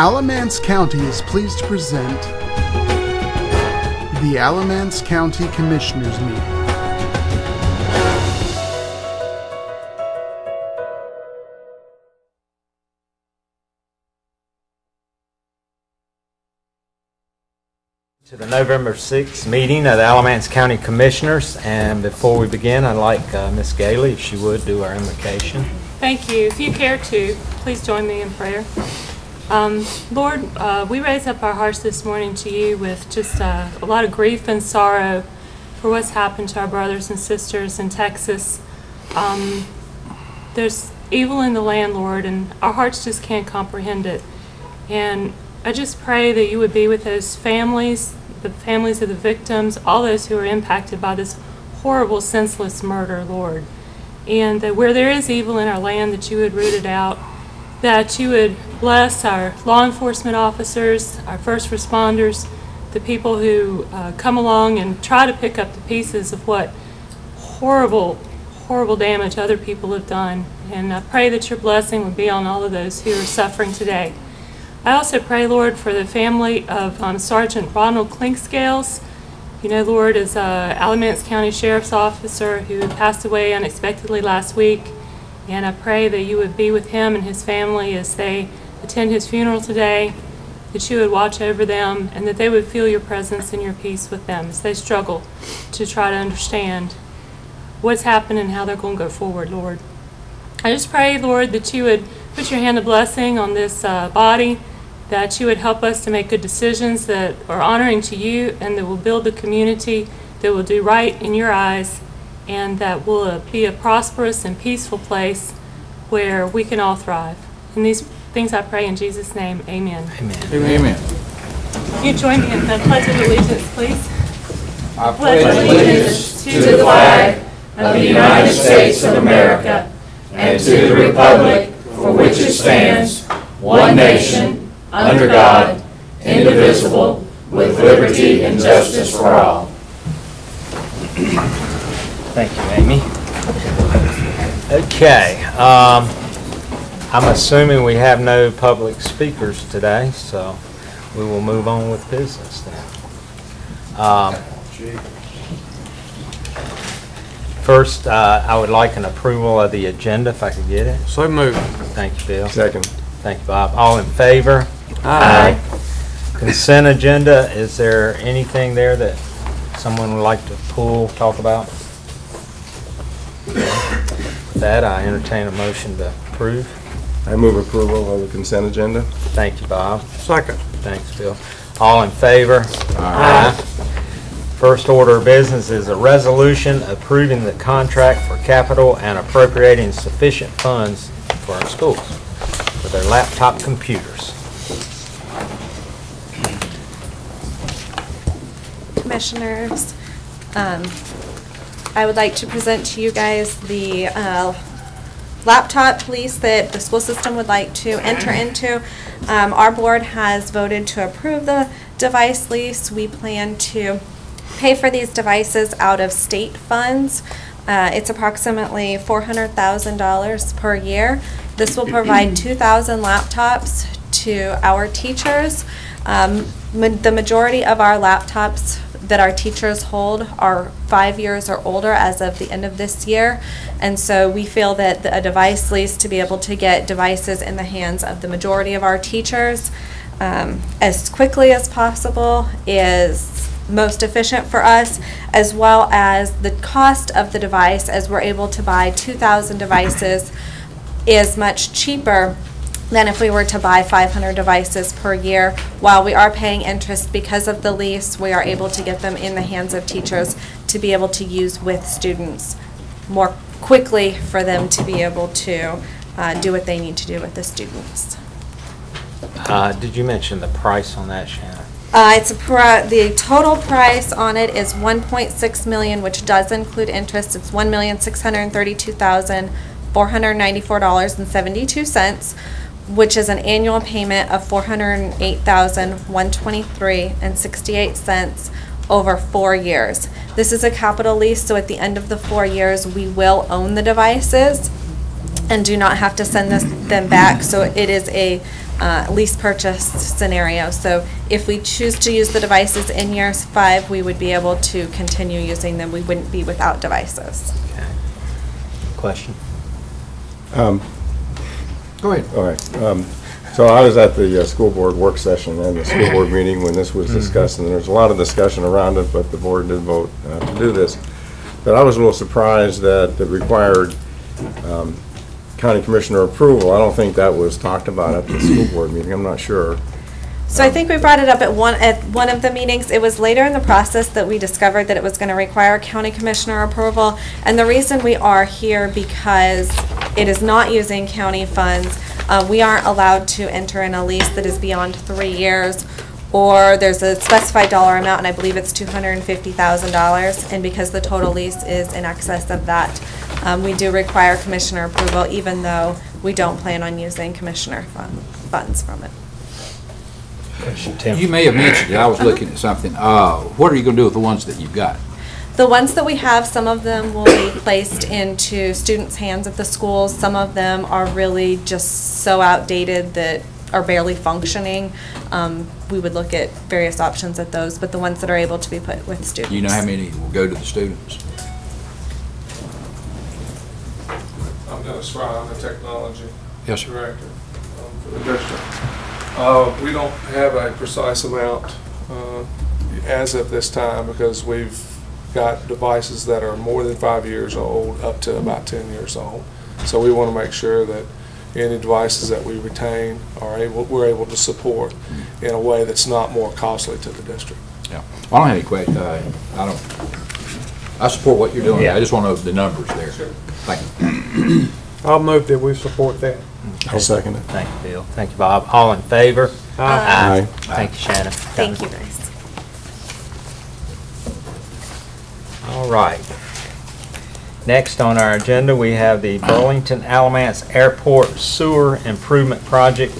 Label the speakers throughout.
Speaker 1: Alamance County is pleased to present the Alamance County Commissioners Meeting.
Speaker 2: To the November 6th meeting of the Alamance County Commissioners, and before we begin, I'd like uh, Ms. Gailey, if she would, do our invocation.
Speaker 3: Thank you. If you care to, please join me in prayer. Um, Lord, uh, we raise up our hearts this morning to you with just uh, a lot of grief and sorrow for what's happened to our brothers and sisters in Texas. Um, there's evil in the land, Lord, and our hearts just can't comprehend it. And I just pray that you would be with those families, the families of the victims, all those who are impacted by this horrible, senseless murder, Lord. And that where there is evil in our land, that you would root it out, that you would bless our law enforcement officers, our first responders, the people who uh, come along and try to pick up the pieces of what horrible, horrible damage other people have done. And I pray that your blessing would be on all of those who are suffering today. I also pray, Lord, for the family of um, Sergeant Ronald Clinkscales. You know, Lord, is a Alamance County Sheriff's Officer who passed away unexpectedly last week. And I pray that you would be with him and his family as they attend his funeral today, that you would watch over them, and that they would feel your presence and your peace with them as they struggle to try to understand what's happened and how they're going to go forward, Lord. I just pray, Lord, that you would put your hand of blessing on this uh, body, that you would help us to make good decisions that are honoring to you and that will build the community that will do right in your eyes and that will be a prosperous and peaceful place where we can all thrive. And these things I pray in Jesus' name, amen.
Speaker 2: Amen.
Speaker 4: Amen.
Speaker 3: You join me in the Pledge of Allegiance, please.
Speaker 4: I
Speaker 3: pledge allegiance to the flag of the United States of America and to the republic for which it stands, one nation, under God, indivisible, with liberty and justice for all.
Speaker 2: Thank you, Amy. Okay, um, I'm assuming we have no public speakers today, so we will move on with business then. Um, First, uh, I would like an approval of the agenda, if I could get it.
Speaker 4: So moved.
Speaker 2: Thank you, Bill.
Speaker 4: Second.
Speaker 2: Thank you, Bob. All in favor?
Speaker 4: Aye.
Speaker 2: Consent agenda, is there anything there that someone would like to pull, talk about? With that, I entertain a motion to approve.
Speaker 5: I move approval of the consent agenda.
Speaker 2: Thank you, Bob.
Speaker 4: Second.
Speaker 2: Thanks, Bill. All in favor? Aye. First order of business is a resolution approving the contract for capital and appropriating sufficient funds for our schools for their laptop computers.
Speaker 6: Commissioners, um, I would like to present to you guys the uh, laptop lease that the school system would like to enter into. Um, Our board has voted to approve the device lease. We plan to pay for these devices out of state funds. Uh, It's approximately $400,000 per year. This will provide 2,000 laptops to our teachers. Um, ma- The majority of our laptops that our teachers hold are five years or older as of the end of this year. And so we feel that the- a device lease to be able to get devices in the hands of the majority of our teachers um, as quickly as possible is most efficient for us, as well as the cost of the device, as we're able to buy 2,000 devices, is much cheaper than if we were to buy 500 devices per year. While we are paying interest because of the lease, we are able to get them in the hands of teachers to be able to use with students more quickly for them to be able to uh, do what they need to do with the students.
Speaker 2: Uh, did you mention the price on that, Shannon?
Speaker 6: Uh, it's the total price on it is 1.6 million, which does include interest. It's 1,632,494.72 which is an annual payment of four hundred and eight thousand, one twenty-three and sixty-eight cents over four years. This is a capital lease, so at the end of the four years, we will own the devices and do not have to send this, them back. So it is a uh, lease purchase scenario. So if we choose to use the devices in year five, we would be able to continue using them. We wouldn't be without devices.
Speaker 2: Okay. Question?
Speaker 5: Um,
Speaker 4: Go ahead.
Speaker 5: All right. um, So I was at the uh, school board work session and the school board meeting when this was discussed, and there was a lot of discussion around it, but the board did vote uh, to do this. But I was a little surprised that it required um, county commissioner approval. I don't think that was talked about at the school board meeting. I'm not sure.
Speaker 6: So I think we brought it up at one, at one of the meetings. It was later in the process that we discovered that it was gonna require county commissioner approval. And the reason we are here because it is not using county funds. Uh, we aren't allowed to enter in a lease that is beyond three years. Or there's a specified dollar amount, and I believe it's two hundred and fifty thousand dollars. And because the total lease is in excess of that, um, we do require commissioner approval, even though we don't plan on using commissioner fund, funds from it.
Speaker 2: Question, Tim?
Speaker 4: You may have mentioned it, I was looking at something. Uh, What are you going to do with the ones that you've got?
Speaker 6: The ones that we have, some of them will be placed into students' hands at the schools. Some of them are really just so outdated that are barely functioning. Um, We would look at various options at those, but the ones that are able to be put with students.
Speaker 4: You know how many will go to the students?
Speaker 7: I'm Dennis Fry, I'm the technology
Speaker 4: Yes,
Speaker 7: director um, for the district. Uh, We don't have a precise amount uh, as of this time because we've got devices that are more than five years old, up to about 10 years old. So we want to make sure that any devices that we retain are able, we're able to support in a way that's not more costly to the district.
Speaker 4: Yeah. Well, I don't have any que, uh, I don't, I support what you're doing.
Speaker 2: Yeah.
Speaker 4: I just want to know the numbers there.
Speaker 7: Sure.
Speaker 4: Thank you.
Speaker 8: I'll move that we support that.
Speaker 5: I'll second it.
Speaker 2: Thank you, Bill. Thank you, Bob. All in favor?
Speaker 5: Aye.
Speaker 2: Thank you, Shannon.
Speaker 6: Thank you, guys.
Speaker 2: All right. Next on our agenda, we have the Burlington Alamance Airport Sewer Improvement Project.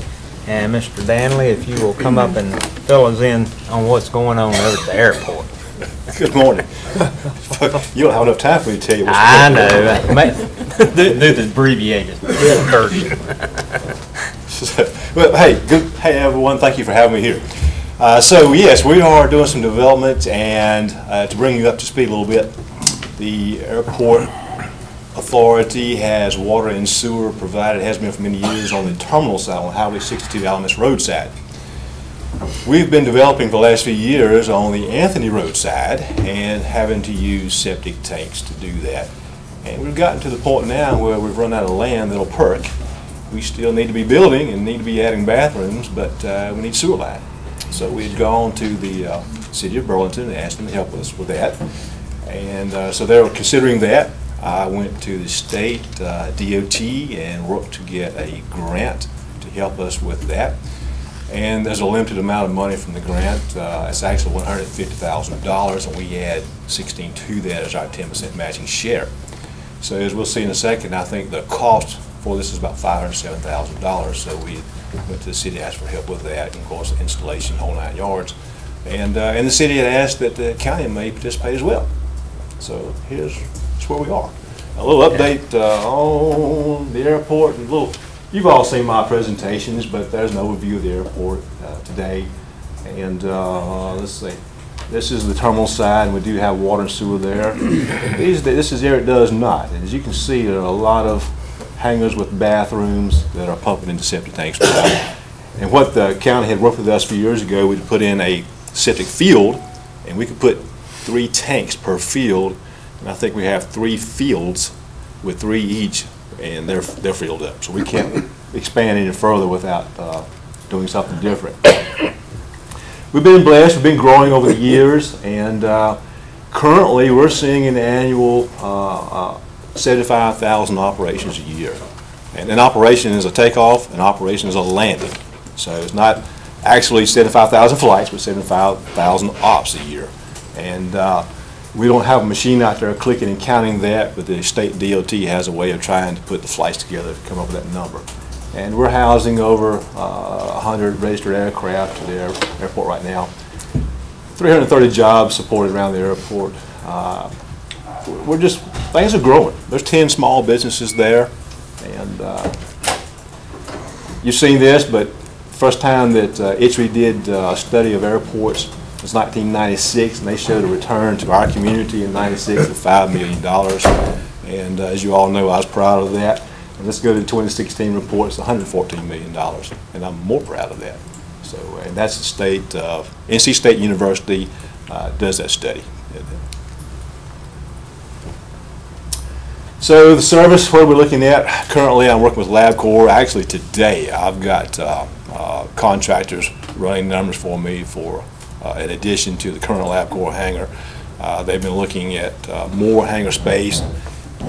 Speaker 2: And Mr. Danley, if you will come up and fill us in on what's going on over at the airport.
Speaker 9: Good morning. You don't have enough time for me to tell you what's
Speaker 2: I
Speaker 9: going on.
Speaker 2: know. Ma- Do the abbreviated version.
Speaker 9: Well, hey, good, hey, everyone, thank you for having me here. Uh, So, yes, we are doing some development, and uh, to bring you up to speed a little bit, the airport authority has water and sewer provided, has been for many years on the terminal side, on Highway 62 Alamance Road side. We've been developing for the last few years on the Anthony Road side and having to use septic tanks to do that. And we've gotten to the point now where we've run out of land that'll perk. We still need to be building and need to be adding bathrooms, but uh, we need sewer line. So we had gone to the uh, city of Burlington and asked them to help us with that. And uh, so they were considering that. I went to the state uh, DOT and worked to get a grant to help us with that. And there's a limited amount of money from the grant. Uh, It's actually $150,000, and we add 16 to that as our 10% matching share. So as we'll see in a second, I think the cost for this is about $507,000. So we went to the city, asked for help with that, and of course, installation, whole nine yards. And, uh, and the city had asked that the county may participate as well. So here's, here's where we are. A little update uh, on the airport, and a little, you've all seen my presentations, but there's an overview of the airport uh, today. And uh, let's see, this is the terminal side, and we do have water and sewer there. These, this is there it does not. And as you can see, there are a lot of hangars with bathrooms that are pumping into septic tanks. And what the county had worked with us a few years ago, we'd put in a septic field, and we could put three tanks per field. And I think we have three fields with three each, and they're, they're filled up. So we can't expand any further without uh, doing something different. We've been blessed, we've been growing over the years, and uh, currently, we're seeing an annual uh, uh, 75,000 operations a year. And an operation is a takeoff, an operation is a landing. So it's not actually 75,000 flights, but 75,000 ops a year. And uh, we don't have a machine out there clicking and counting that, but the state DOT has a way of trying to put the flights together to come up with that number. And we're housing over uh, 100 registered aircraft at the air- airport right now. 330 jobs supported around the airport. Uh, We're just, things are growing. There's 10 small businesses there, and uh, you've seen this, but First time that uh, ITRE did uh, a study of airports was 1996, and they showed a return to our community in 96 of $5 million. And uh, as you all know, I was proud of that. And let's go to the 2016 report, it's $114 million, and I'm more proud of that. So, and that's the state, uh, NC State University uh, does that study. So the service, what we're looking at, currently I'm working with LabCorp. Actually today, I've got uh, uh, contractors running numbers for me for, uh, in addition to the current LabCorp hangar. Uh, They've been looking at more hangar space.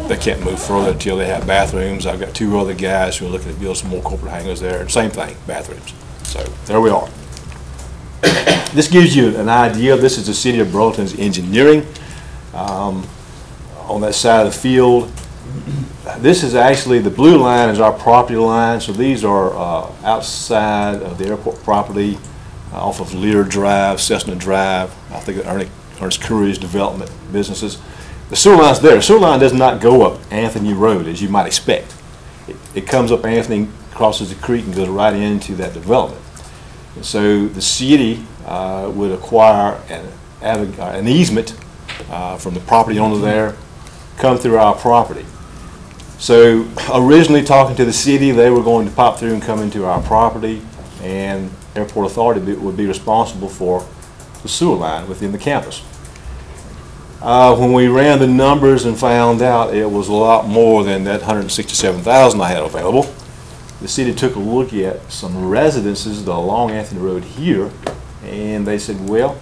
Speaker 9: They can't move further until they have bathrooms. I've got two other guys who are looking to build some more corporate hangars there. Same thing, bathrooms. So there we are. This gives you an idea. This is the city of Burlington's engineering. Um, On that side of the field, this is actually, the blue line is our property line, so these are uh, outside of the airport property, uh, off of Lear Drive, Cessna Drive, I think Ernest Courage Development businesses. The sewer line's there. The sewer line does not go up Anthony Road, as you might expect. It- It comes up Anthony, crosses the creek, and goes right into that development. And so the city uh, would acquire an uh, an easement uh, from the property owner there, come through our property. So originally talking to the city, they were going to pop through and come into our property, and Airport Authority would be responsible for the sewer line within the campus. Uh, When we ran the numbers and found out it was a lot more than that 167,000 I had available, the city took a look at some residences along Anthony Road here, and they said, well,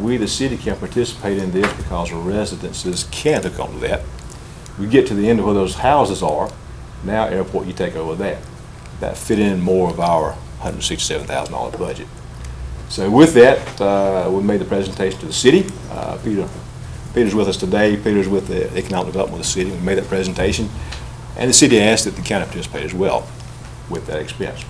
Speaker 9: we, the city, can participate in this because residences can't onto that. We get to the end of where those houses are, now airport, you take over that. That fit in more of our $167,000 budget. So with that, uh, we made the presentation to the city. Uh, Peter, Peter's with us today. Peter's with the Economic Development of the city. We made that presentation. And the city asked that the county participate as well with that expense.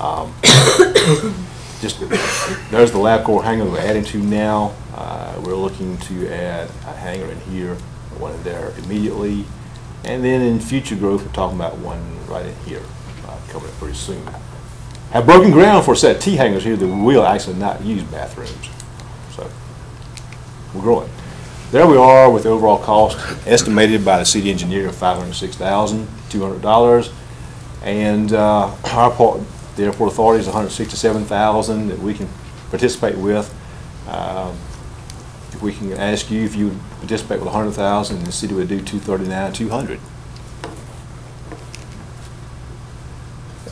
Speaker 9: Um, Just, there's the LabCorp hangar we're adding to now. Uh, We're looking to add a hangar in here, one in there immediately. And then in future growth, we're talking about one right in here, uh, coming up pretty soon. Have broken ground for a set of T hangars here that will actually not use bathrooms. We're growing. There we are with the overall cost estimated by the city engineer of five hundred six thousand, two hundred dollars. And, uh, our part, the airport authority is hundred sixty-seven thousand that we can participate with. If we can ask you if you would participate with a hundred thousand, the city would do two thirty-nine, two hundred.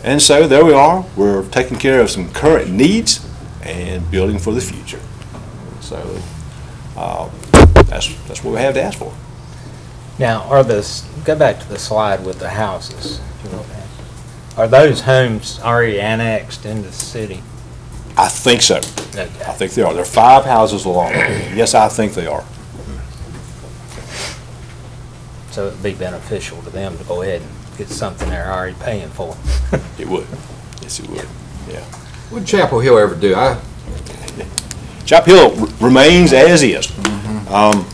Speaker 9: And so there we are. We're taking care of some current needs and building for the future. So uh, that's, that's what we have to ask for.
Speaker 2: Now, are those, go back to the slide with the houses. if you will, man. Are those homes already annexed into the city?
Speaker 9: I think so. I think they are. There are five houses along. Yes, I think they are.
Speaker 2: So it'd be beneficial to them to go ahead and get something they're already paying for.
Speaker 9: It would. Yes, it would. Yeah.
Speaker 4: What did Chapel Hill ever do? I,
Speaker 9: Chapel Hill remains as is. Um,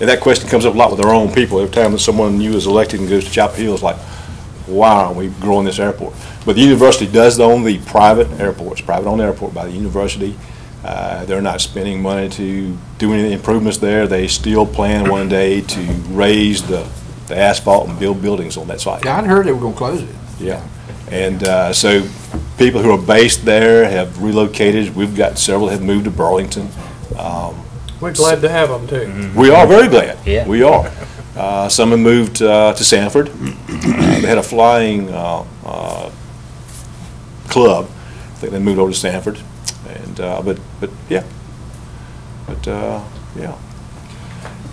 Speaker 9: And that question comes up a lot with our own people. Every time that someone new is elected and goes to Chapel Hill, it's like, why aren't we growing this airport? But the university does own the private airports, private-owned airport by the university. Uh, They're not spending money to do any improvements there. They still plan one day to raise the the asphalt and build buildings on that site.
Speaker 4: Yeah, I'd heard they were gonna close it.
Speaker 9: Yeah, and uh, so people who are based there have relocated. We've got several have moved to Burlington. Um,
Speaker 8: We're glad to have them, too.
Speaker 9: We are very glad.
Speaker 2: Yeah.
Speaker 9: We are. Uh, Some have moved uh, to Sanford. Uh, They had a flying uh, uh, club. I think they moved over to Sanford. And, uh, but, but, yeah. But, uh, yeah.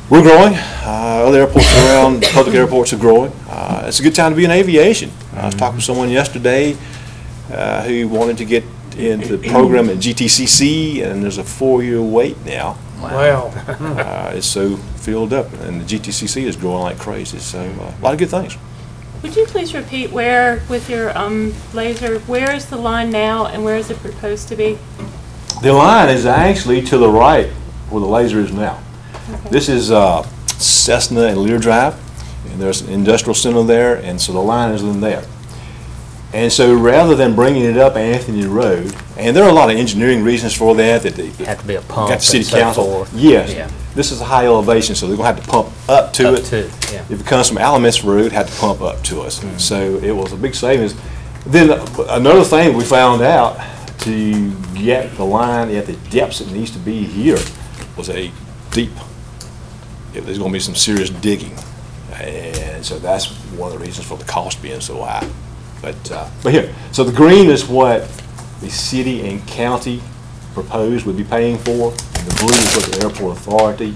Speaker 9: We're growing. Uh, Other airports around, public airports are growing. Uh, It's a good time to be in aviation. I was talking to someone yesterday uh, who wanted to get into the program at GTCC, and there's a four-year wait now.
Speaker 8: Wow.
Speaker 9: Uh, It's so filled up, and the GTCC is growing like crazy, so uh, a lot of good things.
Speaker 3: Would you please repeat where, with your um, laser, where is the line now and where is it proposed to be?
Speaker 9: The line is actually to the right where the laser is now. This is uh, Cessna and Lear Drive, and there's an industrial center there, and so the line is in there. And so rather than bringing it up Anthony Road, and there are a lot of engineering reasons for that, that they.
Speaker 2: Have to be a pump
Speaker 9: Got the city
Speaker 2: so
Speaker 9: council.
Speaker 2: forth.
Speaker 9: Yes.
Speaker 2: Yeah.
Speaker 9: This is a high elevation, so they're gonna have to pump up to
Speaker 2: Up
Speaker 9: it.
Speaker 2: to, yeah.
Speaker 9: If it comes from Alamance Road, had to pump up to us.
Speaker 2: Mm-hmm.
Speaker 9: So it was a big savings. Then another thing we found out, to get the line at the depths it needs to be here was a deep, there's gonna be some serious digging. And so that's one of the reasons for the cost being so high. But, uh, but here, so the green is what the city and county proposed would be paying for. and The blue is what the airport authority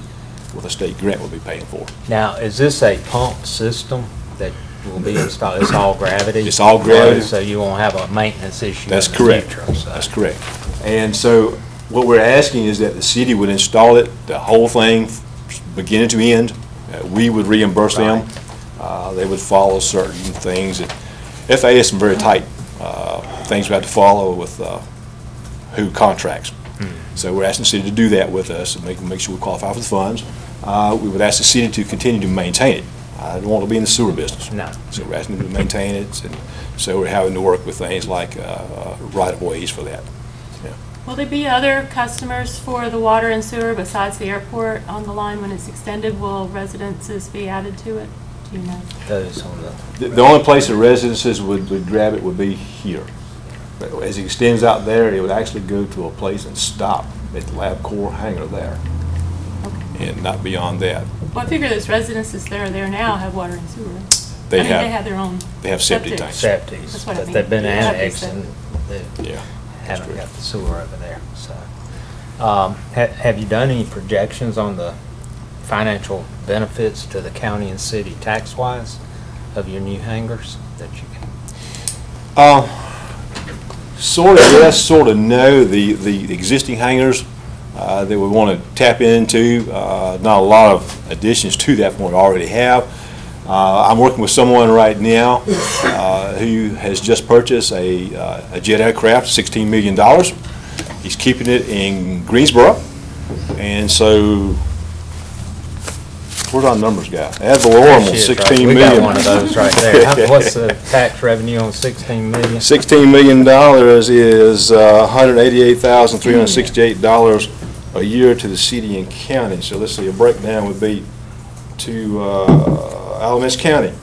Speaker 9: with a state grant would be paying for.
Speaker 2: Now, is this a pump system that will be installed? It's all gravity?
Speaker 9: It's all gravity.
Speaker 2: So you won't have a maintenance issue in
Speaker 9: That's
Speaker 2: the
Speaker 9: correct.
Speaker 2: future, so-
Speaker 9: That's correct. And so what we're asking is that the city would install it, the whole thing, beginning to end. Uh, We would reimburse them. Uh, They would follow certain things. that- FAA has some very tight uh, things we have to follow with uh, who contracts. So we're asking the city to do that with us and make, make sure we qualify for the funds. Uh, We would ask the city to continue to maintain it. I don't want to be in the sewer business.
Speaker 2: No.
Speaker 9: So we're asking them to maintain it, and so we're having to work with things like uh, uh, right-of-ways for that.
Speaker 3: Will there be other customers for the water and sewer besides the airport on the line when it's extended? Will residences be added to it? Do you know?
Speaker 2: Those on the,
Speaker 9: The the only place the residences would, would grab it would be here. But As it extends out there, it would actually go to a place and stop at the LabCorp hangar there, and not beyond that.
Speaker 3: Well, I figure those residences that are there now have water and sewer.
Speaker 9: They
Speaker 3: I mean,
Speaker 9: have-
Speaker 3: They have their own.
Speaker 9: They have septic
Speaker 3: septic.
Speaker 9: tanks.
Speaker 2: septies,
Speaker 3: That's what I
Speaker 2: but
Speaker 3: mean.
Speaker 2: they've been
Speaker 3: Yeah.
Speaker 2: annexed and they
Speaker 9: Yeah.
Speaker 2: haven't got the sewer over there, so. Um, ha- have you done any projections on the financial benefits to the county and city tax-wise of your new hangars that you can?
Speaker 9: Uh, Sort of yes, sort of no. The, the existing hangars uh, that we want to tap into, uh, not a lot of additions to that from what we already have. Uh, I'm working with someone right now uh, who has just purchased a uh, a jet aircraft, $16 million. He's keeping it in Greensboro. And so, where's our numbers guy? Ad valorem on
Speaker 2: is, right.
Speaker 9: 16
Speaker 2: We got one of those right there. How- What's the tax revenue on 16 million?
Speaker 9: Sixteen million dollars is uh, hundred eighty-eight thousand, three hundred sixty-eight dollars a year to the city and county. So let's see, a breakdown would be to uh, Alamance County,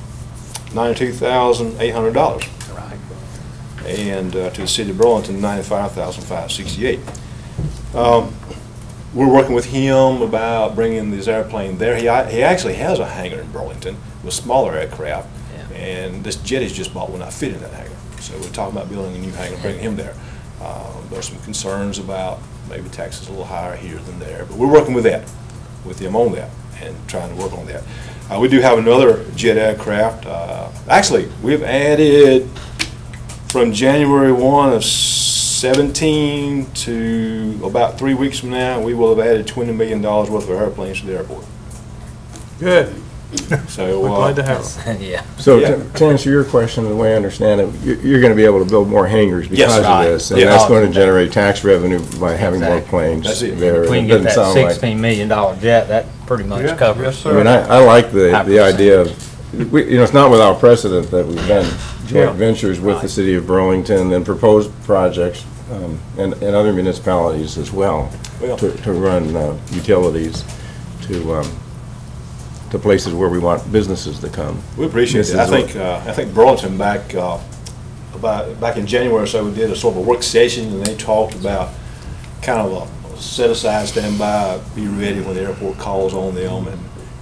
Speaker 9: ninety-two thousand, eight hundred dollars.
Speaker 2: Right.
Speaker 9: And uh, to the city of Burlington, ninety-five thousand, five sixty-eight. Um, We're working with him about bringing this airplane there. He, he actually has a hangar in Burlington with smaller aircraft.
Speaker 2: Yeah.
Speaker 9: And this jet he's just bought will not fit in that hangar. So we're talking about building a new hangar, bringing him there. Uh, There's some concerns about maybe taxes a little higher here than there, but we're working with that, with him on that, and trying to work on that. Uh, We do have another jet aircraft. Uh, Actually, we've added from January 1 of 17 to about three weeks from now, we will have added $20 million worth of airplanes to the airport.
Speaker 8: Good.
Speaker 9: So.
Speaker 8: We're
Speaker 9: uh,
Speaker 8: glad to have them.
Speaker 2: Yeah.
Speaker 5: So
Speaker 9: Yeah.
Speaker 5: to to answer your question, the way I understand it, you- you're going to be able to build more hangars
Speaker 9: Yes.
Speaker 5: because of
Speaker 2: Right.
Speaker 5: this. And
Speaker 9: Yeah.
Speaker 5: that's going to generate tax revenue by having more
Speaker 2: Exactly.
Speaker 5: planes
Speaker 9: That's it.
Speaker 5: there.
Speaker 2: If we can get
Speaker 5: doesn't
Speaker 2: that
Speaker 5: sound like-
Speaker 2: sixteen million dollar jet, that pretty
Speaker 8: Yeah,
Speaker 2: much
Speaker 8: yes,
Speaker 2: covers.
Speaker 8: sir.
Speaker 5: I mean, I, I like the, the idea of, we- you know, it's not without precedent that we've done
Speaker 8: Yeah.
Speaker 5: Joint ventures with the city of Burlington and proposed projects um, and, and other municipalities as well
Speaker 9: Well-
Speaker 5: to, to run uh, utilities to, um, to places where we want businesses to come.
Speaker 9: We appreciate
Speaker 5: This
Speaker 9: it. I think, uh, I think Burlington back, uh, about, back in January or so, we did a sort of a work session, and they talked about kind of a set aside, stand by, be ready when the airport calls on them, and,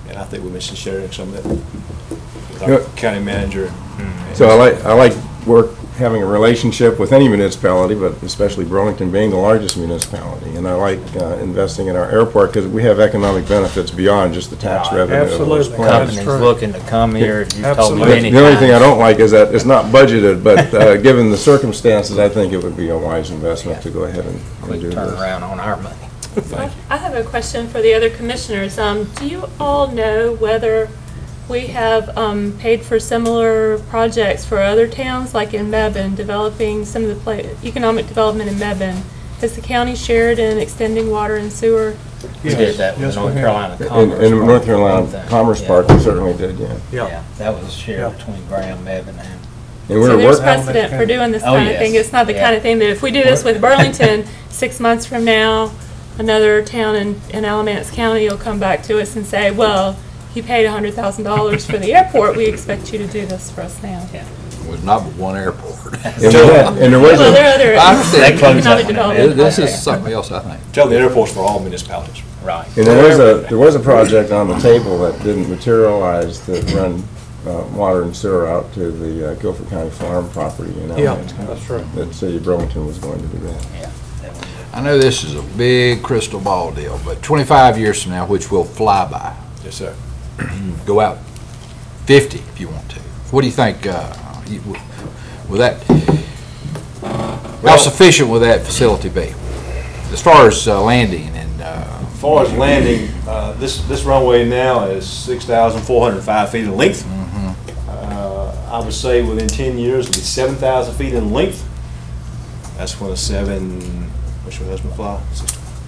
Speaker 9: and I think we mentioned sharing some of that with our
Speaker 5: Yeah.
Speaker 9: county manager.
Speaker 5: So I like, I like work, having a relationship with any municipality, but especially Burlington being the largest municipality. And I like uh, investing in our airport because we have economic benefits beyond just the tax
Speaker 2: Right.
Speaker 5: revenue. of those
Speaker 8: Absolutely.
Speaker 5: planes.
Speaker 2: Companies
Speaker 8: true.
Speaker 2: looking to come here, you've told me
Speaker 8: Absolutely.
Speaker 2: many
Speaker 5: The only thing I
Speaker 2: times.
Speaker 5: don't like is that it's not budgeted, but uh, given the circumstances, I think it would be a wise investment to go ahead and and
Speaker 2: Quick
Speaker 5: do this.
Speaker 2: turnaround on our money.
Speaker 9: Thank you.
Speaker 3: I have a question for the other commissioners. Um, Do you all know whether we have um, paid for similar projects for other towns, like in Mebane, developing some of the pla- economic development in Mebane? Has the county shared in extending water and sewer?
Speaker 2: We did that with
Speaker 8: Yes, we
Speaker 2: North
Speaker 8: have.
Speaker 2: Carolina
Speaker 5: In,
Speaker 2: Commerce.
Speaker 5: in
Speaker 2: Park,
Speaker 5: North Carolina
Speaker 2: thing.
Speaker 5: Commerce
Speaker 2: Yeah.
Speaker 5: Park, we certainly did, yeah.
Speaker 8: Yeah.
Speaker 2: Yeah, that was shared
Speaker 8: Yeah.
Speaker 2: between Graham, Mebane, and
Speaker 5: And we're
Speaker 3: So there's
Speaker 5: work-
Speaker 3: precedent for doing this
Speaker 2: Oh,
Speaker 3: kind of thing. It's not the
Speaker 2: Yeah.
Speaker 3: kind of thing that if we do this with Burlington, six months from now, another town in, in Alamance County will come back to us and say, well, you paid hundred thousand dollars for the airport, we expect you to do this for us now.
Speaker 4: With not but one airport.
Speaker 5: And we had- and there was
Speaker 3: Well,
Speaker 5: a,
Speaker 3: there are other
Speaker 4: I understand.
Speaker 3: economic development.
Speaker 4: This is something else, I think.
Speaker 9: Tell the airports for all municipalities.
Speaker 2: Right.
Speaker 5: and there was a, there was a project on the table that didn't materialize that run uh, water and sewer out to the uh, Guilford County Farm property in Alamance County.
Speaker 8: that's true.
Speaker 5: That City of Burlington was going to do that.
Speaker 4: I know this is a big crystal ball deal, but 25 years from now, which will fly by,
Speaker 9: Yes, sir.
Speaker 4: go out 50 if you want to. What do you think, uh, you- with that, how sufficient will that facility be? As far as uh, landing and, uh,
Speaker 9: As far as landing, uh, this, this runway now is 6,405 feet in length. Uh, I would say within 10 years, it'll be 7,000 feet in length. That's when a seven, what's your husband fly?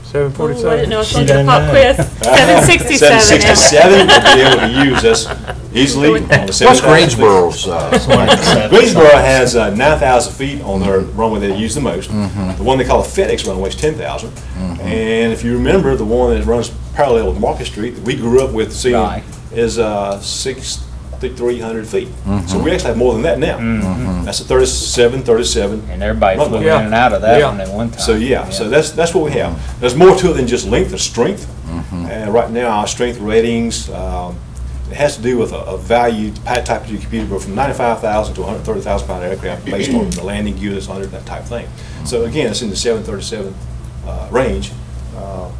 Speaker 8: Seven
Speaker 3: Ooh, I
Speaker 8: forty-seven.
Speaker 3: didn't know I was
Speaker 2: She
Speaker 3: going to get a
Speaker 2: doesn't
Speaker 3: pop
Speaker 2: know.
Speaker 3: quiz. Seven sixty-seven.
Speaker 9: 767 will be able to use us easily on the
Speaker 4: what's
Speaker 9: 7,000 feet.
Speaker 4: Greensboro's, uh,
Speaker 9: Greensboro has uh, 9,000 feet on their runway they use the most. The one they call the FedEx runway is 10,000. And if you remember, the one that runs parallel with Market Street that we grew up with seeing
Speaker 2: Right.
Speaker 9: is uh, 6,300 feet. So we actually have more than that now. That's a 37, 37.
Speaker 2: And everybody flew in and out of that
Speaker 8: Yeah.
Speaker 2: one at one time.
Speaker 9: So yeah, so that's, that's what we have. There's more to it than just length or strength. And right now, our strength ratings, um, it has to do with a, a value type type of your computer, go from 95,000 to 130,000 pound aircraft based on the landing gear that's under that type thing. So again, it's in the 737 uh, range. Uh,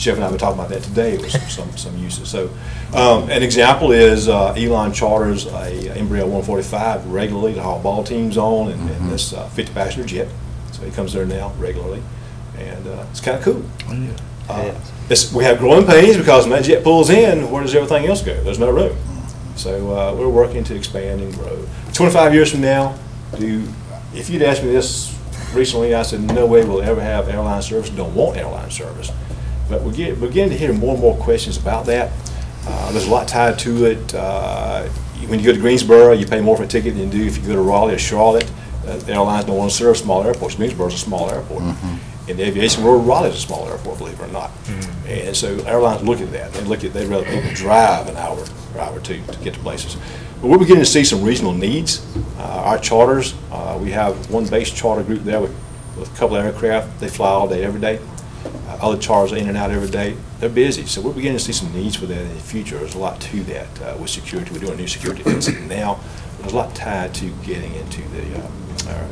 Speaker 9: Jeff and I have been talking about that today with some, some, some uses. So, um, an example is, uh, Elon charters a Embraer 145 regularly to haul ball teams on and, and this uh, 50 passenger jet. So he comes there now regularly, and, uh, it's kinda cool. Uh, It's, we have growing pains because when that jet pulls in, where does everything else go? There's no room. So, uh, we're working to expand and grow. Twenty-five years from now, do, if you'd asked me this recently, I said, no way we'll ever have airline service, don't want airline service. But we're get- beginning to hear more and more questions about that. Uh, There's a lot tied to it. Uh, When you go to Greensboro, you pay more for a ticket than you do if you go to Raleigh or Charlotte. Uh, the Airlines don't want to serve small airports. Greensboro's a small airport. In the aviation world, Raleigh's a small airport, believe it or not. And so airlines look at that. They look at, they'd rather people drive an hour, hour or two to get to places. But we're beginning to see some regional needs. Uh, Our charters, uh, we have one base charter group there with, with a couple of aircraft. They fly all day, every day. Other charters are in and out every day. They're busy, so we're beginning to see some needs for that in the future. There's a lot to that uh, with security. We're doing a new security fence now. There's a lot tied to getting into the uh,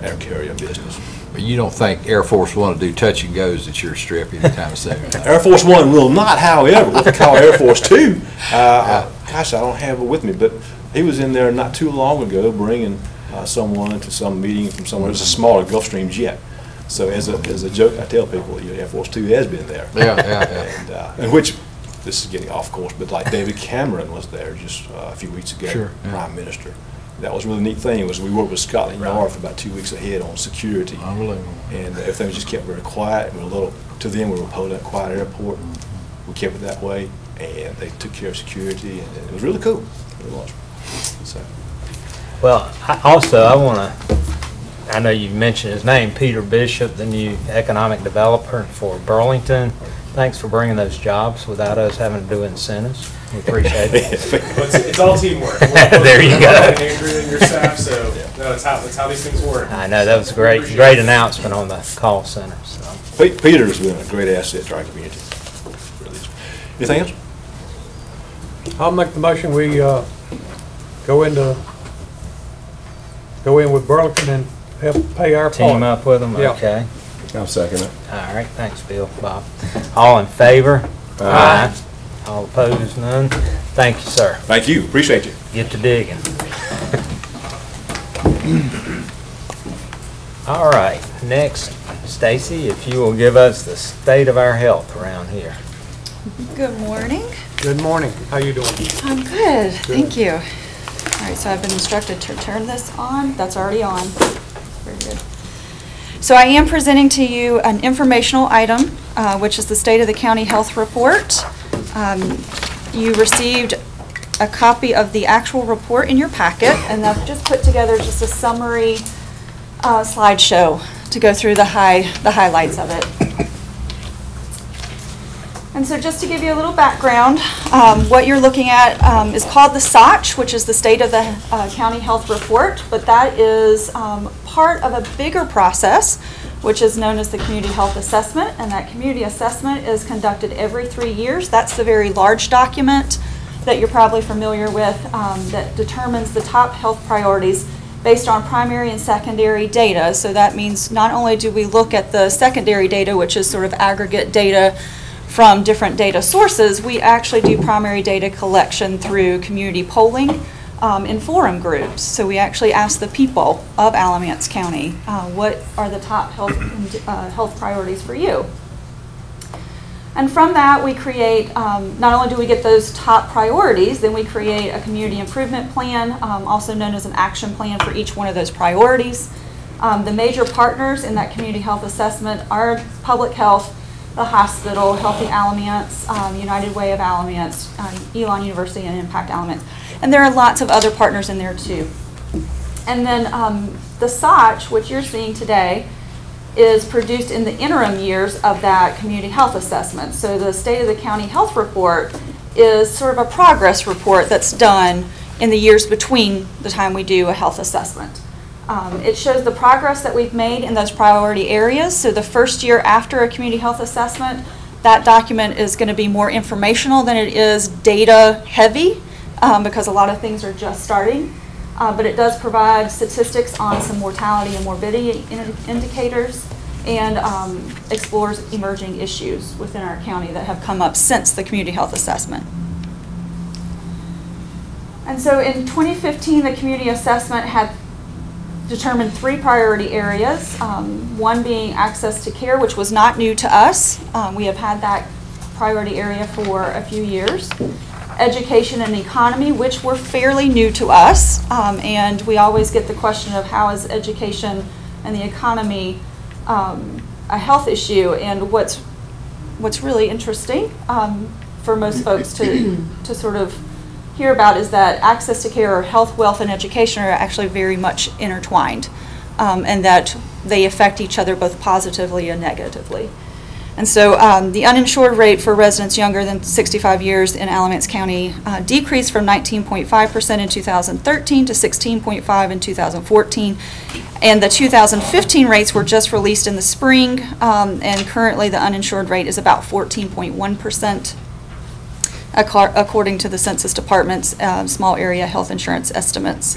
Speaker 9: air carrier business.
Speaker 4: but you don't think Air Force One will do touch and goes at your strip anytime soon?
Speaker 9: Air Force One will not, however, what they call Air Force Two. Uh, gosh, I don't have it with me, but he was in there not too long ago bringing uh, someone to some meeting from somewhere. It was a smaller Gulfstream jet. So as a, as a joke, I tell people, you know, Air Force Two has been there.
Speaker 4: Yeah, yeah, yeah.
Speaker 9: And, uh, in which, this is getting off course, but like David Cameron was there just uh, a few weeks ago.
Speaker 4: Sure, yeah.
Speaker 9: Prime Minister. That was a really neat thing, was we worked with Scotland Yard for about two weeks ahead on security.
Speaker 4: Unbelievable.
Speaker 9: And everything was just kept very quiet, and we were a little, to them, we were a Poland quiet airport. We kept it that way, and they took care of security, and it was really cool. It really was. So,
Speaker 2: Well, I- also, I want to, I know you mentioned his name, Peter Bishop, the new economic developer for Burlington. Thanks for bringing those jobs without us having to do incentives. We appreciate it.
Speaker 10: Well, It's, it's all teamwork.
Speaker 2: There you go.
Speaker 10: And Andrew and your staff, so, no, it's how, that's how these things work.
Speaker 2: I know, that was a great, great announcement on the call center, so.
Speaker 9: Pe- Peter's been a great asset to our community. Anything else?
Speaker 8: I'll make the motion, we, uh, go into, go in with Burlington and help pay our part.
Speaker 2: Team up with them,
Speaker 8: Yeah.
Speaker 2: okay.
Speaker 5: I'll second it.
Speaker 2: All right, thanks, Bill, Bob. All in favor? Aye. All opposed, none? Thank you, sir.
Speaker 9: Thank you, appreciate you.
Speaker 2: Get to digging. All right, next, Stacy, if you will give us the state of our health around here.
Speaker 11: Good morning.
Speaker 8: Good morning, how are you doing?
Speaker 11: I'm good, thank you. All right, so I've been instructed to turn this on. That's already on. Very good. So I am presenting to you an informational item, uh, which is the State of the County Health Report. Um, You received a copy of the actual report in your packet, and I've just put together just a summary uh, slideshow to go through the high, the highlights of it. And so just to give you a little background, um, what you're looking at um, is called the SOCH, which is the State of the uh, County Health Report, but that is um, part of a bigger process, which is known as the Community Health Assessment, and that community assessment is conducted every three years. That's the very large document that you're probably familiar with um, that determines the top health priorities based on primary and secondary data. So that means not only do we look at the secondary data, which is sort of aggregate data from different data sources, we actually do primary data collection through community polling um, in forum groups. So we actually ask the people of Alamance County, uh, what are the top health, uh, health priorities for you? And from that, we create, um, not only do we get those top priorities, then we create a community improvement plan, um, also known as an action plan for each one of those priorities. Um, the major partners in that community health assessment are public health, the hospital, Healthy Alamance, um, United Way of Alamance, um, Elon University, and Impact Alamance. And there are lots of other partners in there too. And then um, the SOCH, which you're seeing today, is produced in the interim years of that community health assessment. So the State of the County Health Report is sort of a progress report that's done in the years between the time we do a health assessment. Um, it shows the progress that we've made in those priority areas. So the first year after a community health assessment, that document is going to be more informational than it is data heavy um, because a lot of things are just starting. Uh, but it does provide statistics on some mortality and morbidity in indicators and um, explores emerging issues within our county that have come up since the community health assessment. And so in 2015, the community assessment had determined three priority areas, um, one being access to care, which was not new to us. Um, we have had that priority area for a few years. Education and economy, which were fairly new to us, um, and we always get the question of how is education and the economy um, a health issue, and what's what's really interesting um, for most folks to to sort of hear about is that access to care, or health, wealth, and education are actually very much intertwined, um, and that they affect each other both positively and negatively. And so um, the uninsured rate for residents younger than 65 years in Alamance County uh, decreased from 19.5% in 2013 to 16.5 in 2014. And the 2015 rates were just released in the spring, um, and currently the uninsured rate is about 14.1% according to the Census Department's uh, small area health insurance estimates.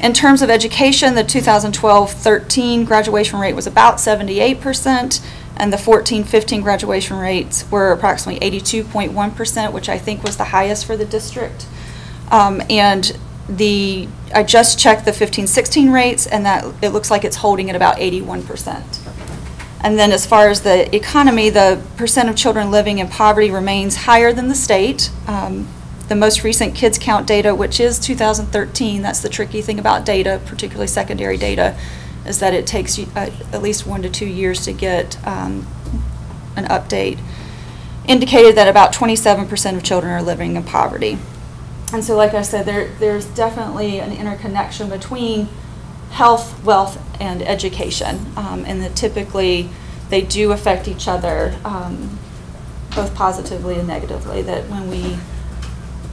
Speaker 11: In terms of education, the 2012-13 graduation rate was about 78%, and the 14-15 graduation rates were approximately 82.1%, which I think was the highest for the district. Um, and the I just checked the 15-16 rates, and that it looks like it's holding at about 81%. And then as far as the economy, the percent of children living in poverty remains higher than the state. Um, the most recent kids count data, which is 2013, that's the tricky thing about data, particularly secondary data, is that it takes uh, at least one to two years to get um, an update, indicated that about 27% of children are living in poverty. And so, like I said, there, there's definitely an interconnection between health, wealth, and education. Um, and that typically they do affect each other um, both positively and negatively. That when we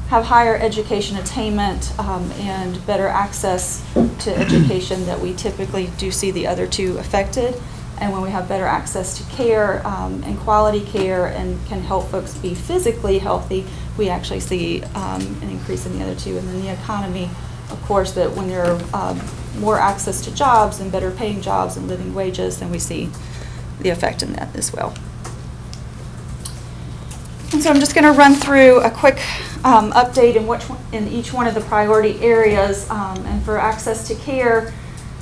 Speaker 11: have higher education attainment um, and better access to education, that we typically do see the other two affected. And when we have better access to care um, and quality care and can help folks be physically healthy, we actually see um, an increase in the other two. And then the economy, of course, that when you're um, more access to jobs and better paying jobs and living wages, then we see the effect in that as well. And so I'm just going to run through a quick um, update in, which in each one of the priority areas. Um, and for access to care,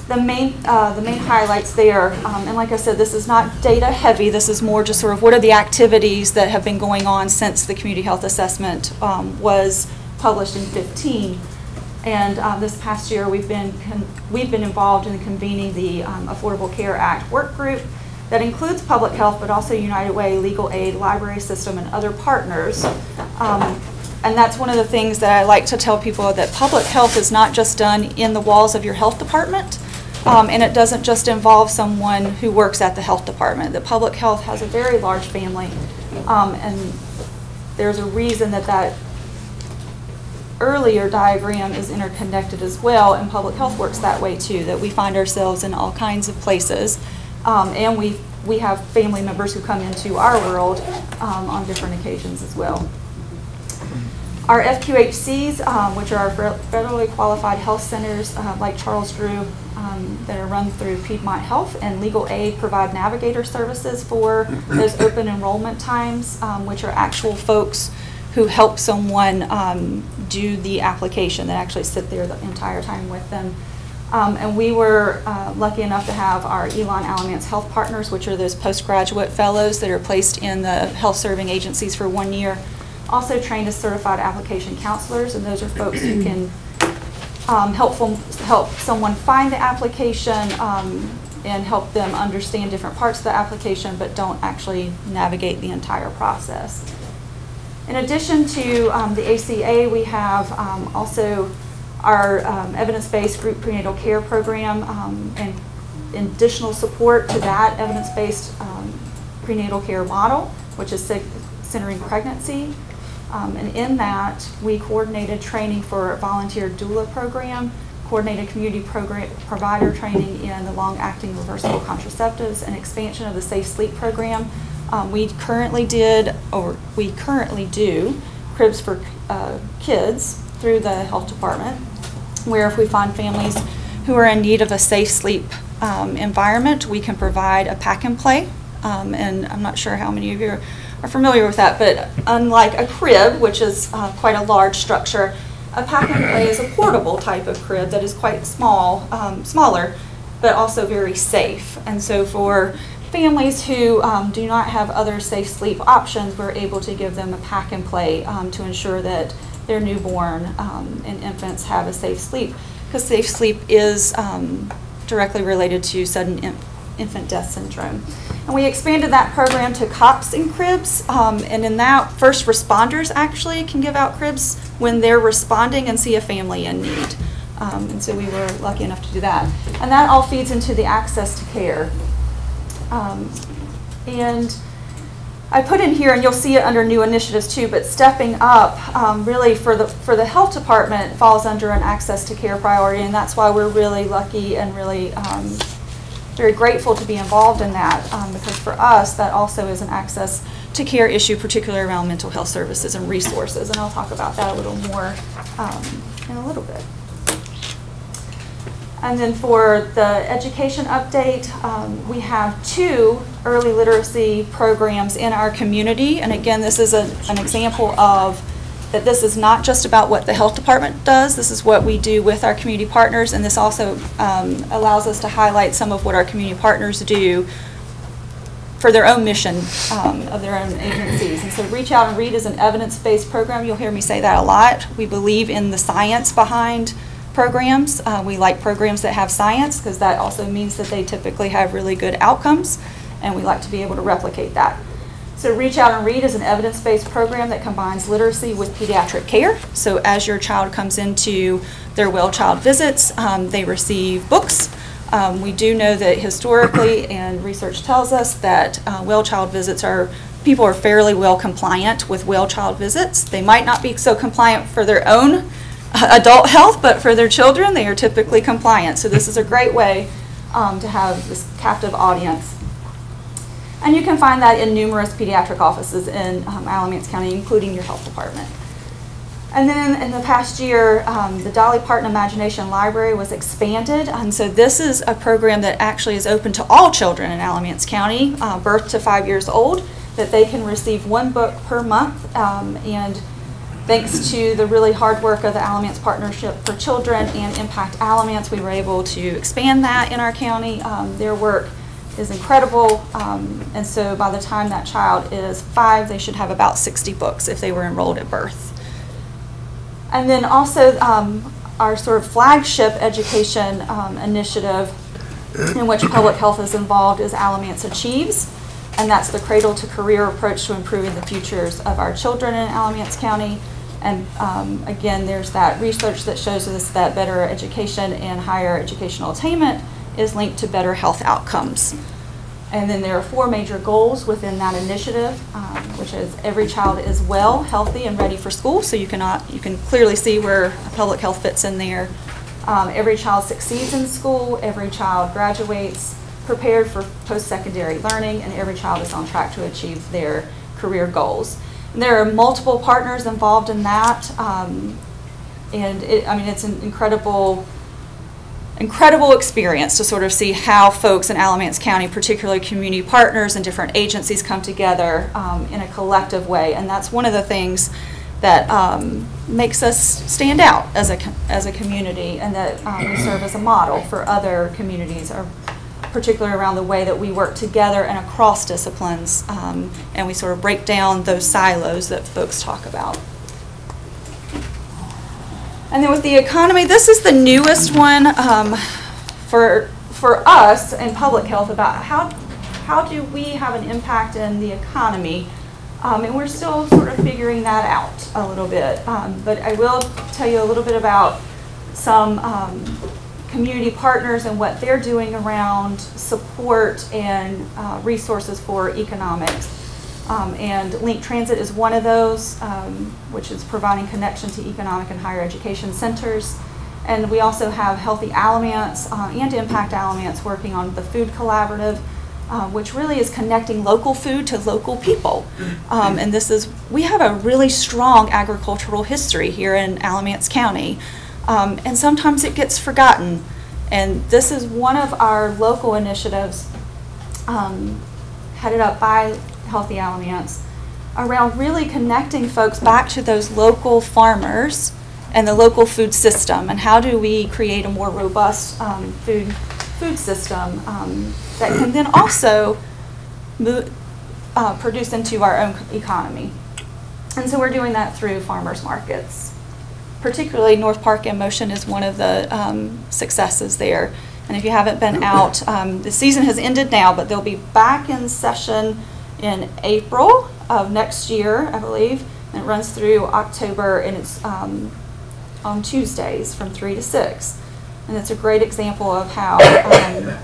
Speaker 11: the main, uh, the main highlights there, um, and like I said, this is not data heavy. This is more just sort of what are the activities that have been going on since the community health assessment um, was published in 15. And um, this past year, we've been we've been involved in convening the um, Affordable Care Act work group that includes public health, but also United Way, legal aid, library system, and other partners. Um, And that's one of the things that I like to tell people, that public health is not just done in the walls of your health department, um, and it doesn't just involve someone who works at the health department. The public health has a very large family, um, and there's a reason that that earlier diagram is interconnected as well, and public health works that way too, that we find ourselves in all kinds of places. Um, and we, we have family members who come into our world um, on different occasions as well. Our FQHCs, um, which are our federally qualified health centers uh, like Charles Drew, um, that are run through Piedmont Health, and Legal Aid provide navigator services for those open enrollment times, um, which are actual folks who help someone um, do the application, that actually sit there the entire time with them. Um, and we were uh, lucky enough to have our Elon Alamance Health Partners, which are those postgraduate fellows that are placed in the health serving agencies for one year, also trained as certified application counselors, and those are folks who can um, help, help someone find the application um, and help them understand different parts of the application, but don't actually navigate the entire process. In addition to um, the ACA, we have um, also our um, evidence-based group prenatal care program um, and additional support to that evidence-based um, prenatal care model, which is centering pregnancy. Um, and in that, we coordinated training for a volunteer doula program, coordinated community program, provider training in the long-acting reversible contraceptives, and expansion of the Safe Sleep program, um, we currently did, or we currently do, cribs for uh, kids through the health department, where if we find families who are in need of a safe sleep um, environment, we can provide a pack and play. Um, and I'm not sure how many of you are familiar with that, but unlike a crib, which is uh, quite a large structure, a pack and play is a portable type of crib that is quite small, um, smaller, but also very safe. And so for families who um, do not have other safe sleep options, we're able to give them a pack and play um, to ensure that their newborn um, and infants have a safe sleep. Because safe sleep is um, directly related to sudden in infant death syndrome. And we expanded that program to COPS and cribs. Um, and in that, first responders actually can give out cribs when they're responding and see a family in need. Um, and so we were lucky enough to do that. And that all feeds into the access to care. Um, and I put in here, and you'll see it under new initiatives too, but stepping up um, really for the, for the health department falls under an access to care priority, and that's why we're really lucky and really um, very grateful to be involved in that, um, because for us, that also is an access to care issue, particularly around mental health services and resources, and I'll talk about that a little more um, in a little bit. And then for the education update, um, we have two early literacy programs in our community. And again, this is a, an example of that this is not just about what the health department does, this is what we do with our community partners, and this also um, allows us to highlight some of what our community partners do for their own mission um, of their own agencies. And so Reach Out and Read is an evidence-based program. You'll hear me say that a lot. We believe in the science behind programs. Uh, we like programs that have science because that also means that they typically have really good outcomes and we like to be able to replicate that. So Reach Out and Read is an evidence-based program that combines literacy with pediatric care. So as your child comes into their well child visits, um, they receive books. Um, we do know that historically, and research tells us that uh, well child visits are people are fairly well compliant with well child visits. They might not be so compliant for their own adult health, but for their children, they are typically compliant. So this is a great way um, to have this captive audience. And you can find that in numerous pediatric offices in um, Alamance County, including your health department. And then in the past year, um, the Dolly Parton Imagination Library was expanded. And so this is a program that actually is open to all children in Alamance County, uh, birth to five years old, that they can receive one book per month. Um, and Thanks to the really hard work of the Alamance Partnership for Children and Impact Alamance, we were able to expand that in our county. Um, their work is incredible, um, and so by the time that child is five, they should have about 60 books if they were enrolled at birth. And then also um, our sort of flagship education um, initiative in which public health is involved is Alamance Achieves, and that's the cradle to career approach to improving the futures of our children in Alamance County. And um, again, there's that research that shows us that better education and higher educational attainment is linked to better health outcomes. And then there are four major goals within that initiative, um, which is every child is well, healthy, and ready for school. So you cannot, you can clearly see where public health fits in there. Um, every child succeeds in school. Every child graduates prepared for post-secondary learning, and every child is on track to achieve their career goals. There are multiple partners involved in that, um, and it, I mean it's an incredible incredible experience to sort of see how folks in Alamance County, particularly community partners and different agencies, come together um, in a collective way. And that's one of the things that um, makes us stand out as a, as a community and that um, we serve as a model for other communities, particularly around the way that we work together and across disciplines. um, and we sort of break down those silos that folks talk about. And then with the economy, this is the newest one um, for, for us in public health about how, how do we have an impact in the economy. Um, and we're still sort of figuring that out a little bit. Um, but I will tell you a little bit about some um, community partners and what they're doing around support and uh, resources for economics. Um, and Link Transit is one of those, um, which is providing connection to economic and higher education centers. And we also have Healthy Alamance uh, and Impact Alamance working on the Food Collaborative, uh, which really is connecting local food to local people. Um, and this is, we have a really strong agricultural history here in Alamance County. Um, and sometimes it gets forgotten. And this is one of our local initiatives um, headed up by Healthy Alamance around really connecting folks back to those local farmers and the local food system and how do we create a more robust um, food food system um, that can then also move, uh, produce into our own economy. And so we're doing that through farmers markets. Particularly North Park in Motion is one of the um, successes there. And if you haven't been out, um, the season has ended now, but they'll be back in session in April of next year, I believe. And it runs through October, and it's um, on Tuesdays from 3 to 6. And it's a great example of how um,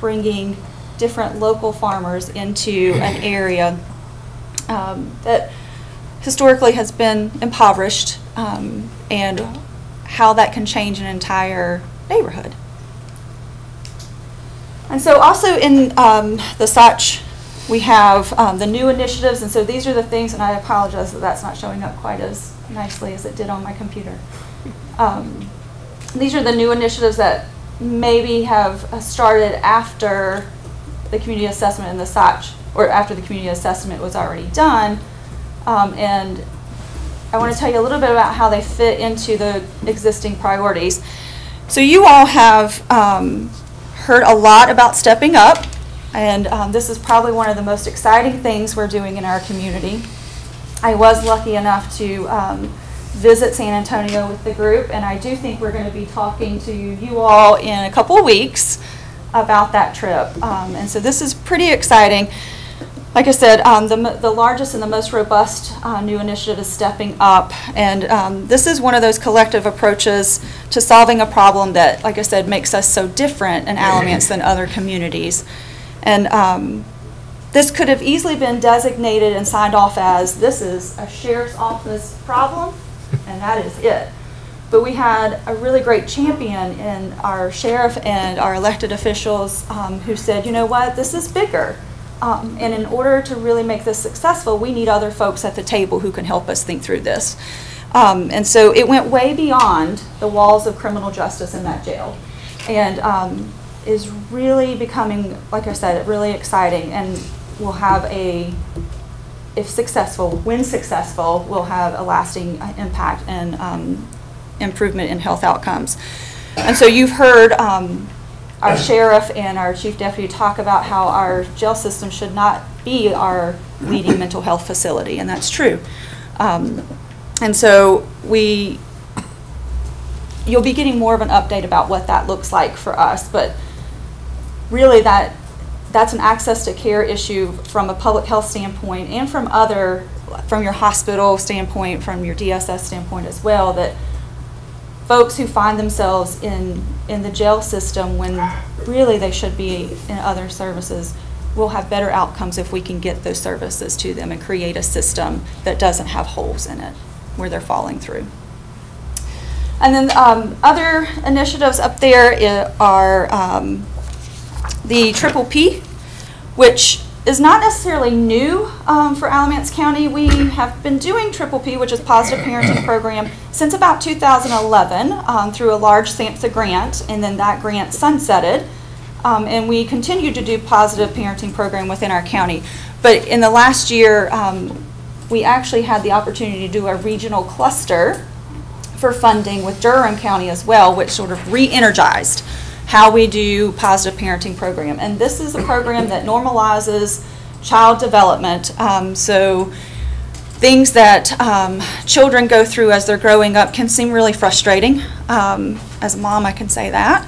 Speaker 11: bringing different local farmers into an area um, that historically has been impoverished um, and how that can change an entire neighborhood. And so also in um, the SOTCH, we have um, the new initiatives, and so these are the things, and I apologize that that's not showing up quite as nicely as it did on my computer. Um, these are the new initiatives that maybe have uh, started after the community assessment in the SOTCH, or after the community assessment was already done. Um, and I want to tell you a little bit about how they fit into the existing priorities. So you all have um, heard a lot about stepping up, and um, this is probably one of the most exciting things we're doing in our community. I was lucky enough to um, visit San Antonio with the group, and I do think we're going to be talking to you all in a couple of weeks about that trip. Um, and so this is pretty exciting. Like I said, um, the, the largest and the most robust uh, new initiative is Stepping Up. And um, this is one of those collective approaches to solving a problem that, like I said, makes us so different in Alamance than other communities. And um, this could have easily been designated and signed off as this is a sheriff's office problem, and that is it. But we had a really great champion in our sheriff and our elected officials um, who said, you know what, this is bigger. Um, and in order to really make this successful, we need other folks at the table who can help us think through this. Um, and so it went way beyond the walls of criminal justice in that jail. And um, is really becoming, like I said, really exciting and we'll have a, if successful, when successful, we'll have a lasting uh, impact and um, improvement in health outcomes. And so you've heard um, our sheriff and our chief deputy talk about how our jail system should not be our leading mental health facility, and that's true. Um, and so we, you'll be getting more of an update about what that looks like for us, but really that that's an access to care issue from a public health standpoint and from other, from your hospital standpoint, from your DSS standpoint as well, that folks who find themselves in, in the jail system when really they should be in other services will have better outcomes if we can get those services to them and create a system that doesn't have holes in it where they're falling through. And then um, other initiatives up there are um, the Triple P, which is not necessarily new um, for Alamance County. We have been doing Triple P, which is Positive Parenting Program, since about 2011 um, through a large SAMHSA grant, and then that grant sunsetted. Um, and we continue to do positive parenting program within our county. But in the last year, um, we actually had the opportunity to do a regional cluster for funding with Durham County as well, which sort of re-energized how we do positive parenting program. And this is a program that normalizes child development. Um, so things that um, children go through as they're growing up can seem really frustrating. Um, as a mom, I can say that.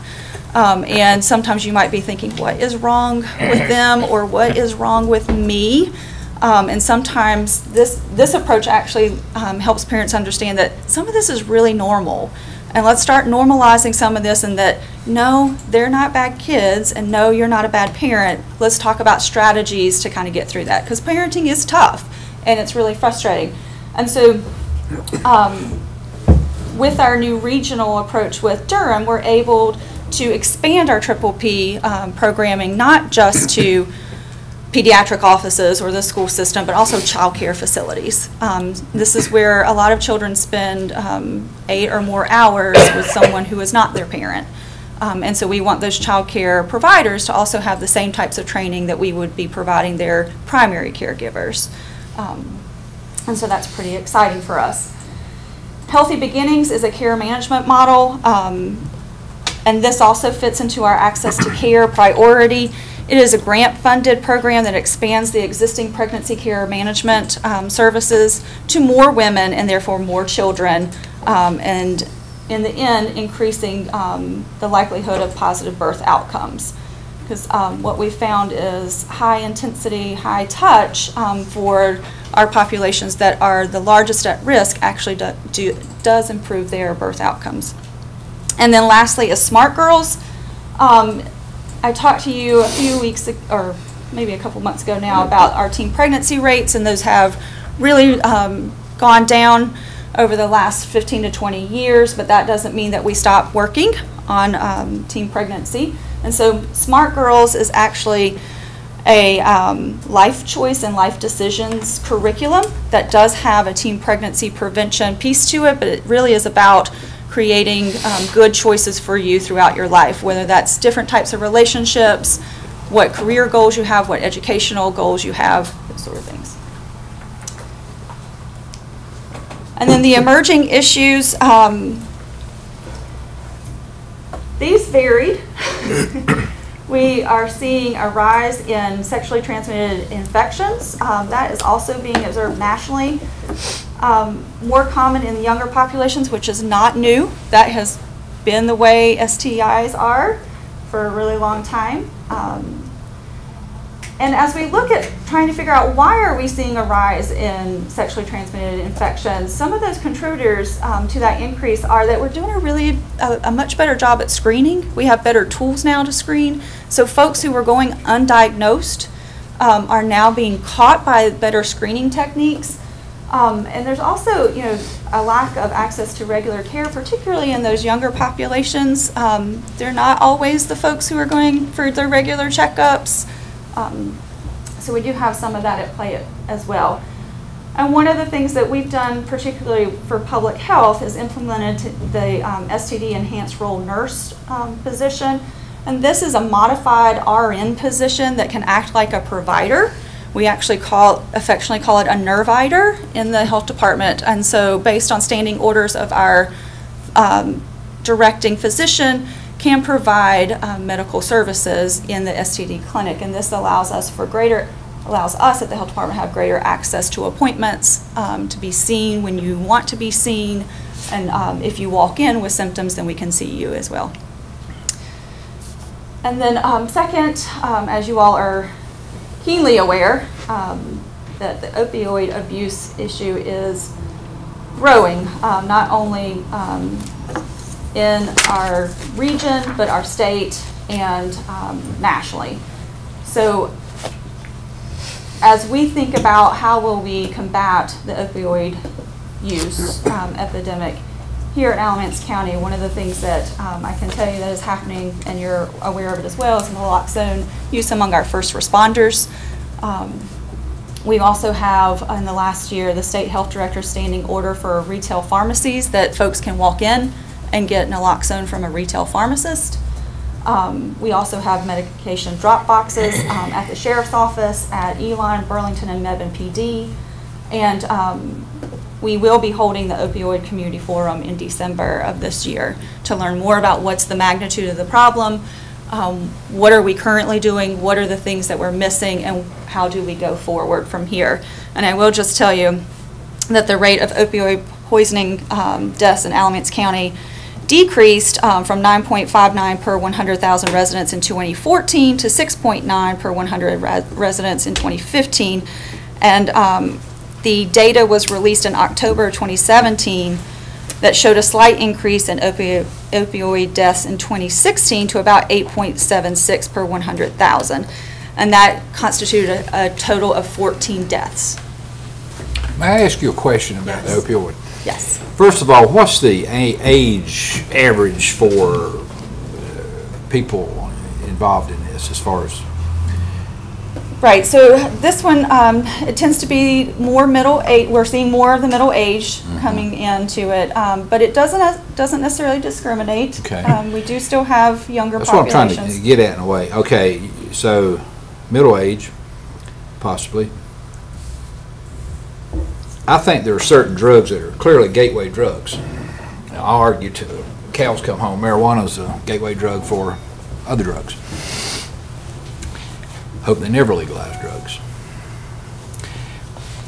Speaker 11: Um, and sometimes you might be thinking, what is wrong with them or what is wrong with me? Um, and sometimes this, this approach actually um, helps parents understand that some of this is really normal. And let's start normalizing some of this and that, no, they're not bad kids, and no, you're not a bad parent. Let's talk about strategies to kind of get through that. Because parenting is tough, and it's really frustrating. And so, um, with our new regional approach with Durham, we're able to expand our Triple P um, programming not just to pediatric offices or the school system, but also child care facilities. Um, this is where a lot of children spend um, eight or more hours with someone who is not their parent. Um, and so we want those child care providers to also have the same types of training that we would be providing their primary caregivers. Um, and so that's pretty exciting for us. Healthy Beginnings is a care management model, um, and this also fits into our access to care priority. It is a grant-funded program that expands the existing pregnancy care management um, services to more women and therefore more children, um, and in the end, increasing um, the likelihood of positive birth outcomes. Because um, what we found is high intensity, high touch um, for our populations that are the largest at risk actually do, do, does improve their birth outcomes. And then lastly is Smart Girls. Um, I talked to you a few weeks, ag- or maybe a couple months ago now, about our teen pregnancy rates, and those have really um, gone down over the last 15 to 20 years, but that doesn't mean that we stop working on um, teen pregnancy. And so Smart Girls is actually a um, life choice and life decisions curriculum that does have a teen pregnancy prevention piece to it, but it really is about creating um, good choices for you throughout your life, whether that's different types of relationships, what career goals you have, what educational goals you have, those sort of things. And then the emerging issues, um, these varied. we are seeing a rise in sexually transmitted infections. Um, that is also being observed nationally. Um, more common in the younger populations, which is not new. That has been the way STIs are for a really long time. Um, and as we look at trying to figure out why are we seeing a rise in sexually transmitted infections, some of those contributors um, to that increase are that we're doing a really a, a, much better job at screening. We have better tools now to screen. So folks who were going undiagnosed um, are now being caught by better screening techniques. Um, and there's also, you know, a lack of access to regular care, particularly in those younger populations. Um, they're not always the folks who are going for their regular checkups. Um, so we do have some of that at play as well. And one of the things that we've done, particularly for public health, is implemented the um, STD enhanced role nurse um, position. And this is a modified RN position that can act like a provider. We actually call, affectionately call it a nervider in the health department. And so based on standing orders of our um, directing physician, can provide um, medical services in the STD clinic. And this allows us for greater, allows us at the health department to have greater access to appointments, um, to be seen when you want to be seen. And um, if you walk in with symptoms, then we can see you as well. And then um, second, um, as you all are keenly aware, um, that the opioid abuse issue is growing, not only in our region, but our state and um, nationally. So as we think about how will we combat the opioid use um, epidemic here in Alamance County, one of the things that um, I can tell you that is happening, and you're aware of it as well, is naloxone use among our first responders. Um, we also have, in the last year, the state health director standing order for retail pharmacies that folks can walk in and get naloxone from a retail pharmacist. Um, we also have medication drop boxes um, at the sheriff's office, at Elon, Burlington, and Mebane PD. And um, we will be holding the opioid community forum in December of this year to learn more about what's the magnitude of the problem, um, what are we currently doing, what are the things that we're missing, and how do we go forward from here. And I will just tell you that the rate of opioid poisoning um, deaths in Alamance County decreased um, from 9.59 per 100,000 residents in 2014 to 6.9 per 100 re- residents in 2015. And um, the data was released in October 2017 that showed a slight increase in opi- opioid deaths in 2016 to about 8.76 per 100,000. And that constituted a, a total of 14 deaths.
Speaker 4: May I ask you a question about the opioid?
Speaker 11: Yes.
Speaker 4: First of all, what's the a- age average for uh, people involved in this as far as,
Speaker 11: Right, so this one, um, it tends to be more middle age, we're seeing more of the middle age
Speaker 4: Mm-hmm.
Speaker 11: coming into it, um, but it doesn't, doesn't necessarily discriminate.
Speaker 4: Okay.
Speaker 11: Um, we do still have younger
Speaker 4: that's what I'm trying to get at in a way. Okay, so middle age, possibly. I think there are certain drugs that are clearly gateway drugs. Now, I'll argue to cows come home, Marijuana is a gateway drug for other drugs. Hope they never legalize drugs.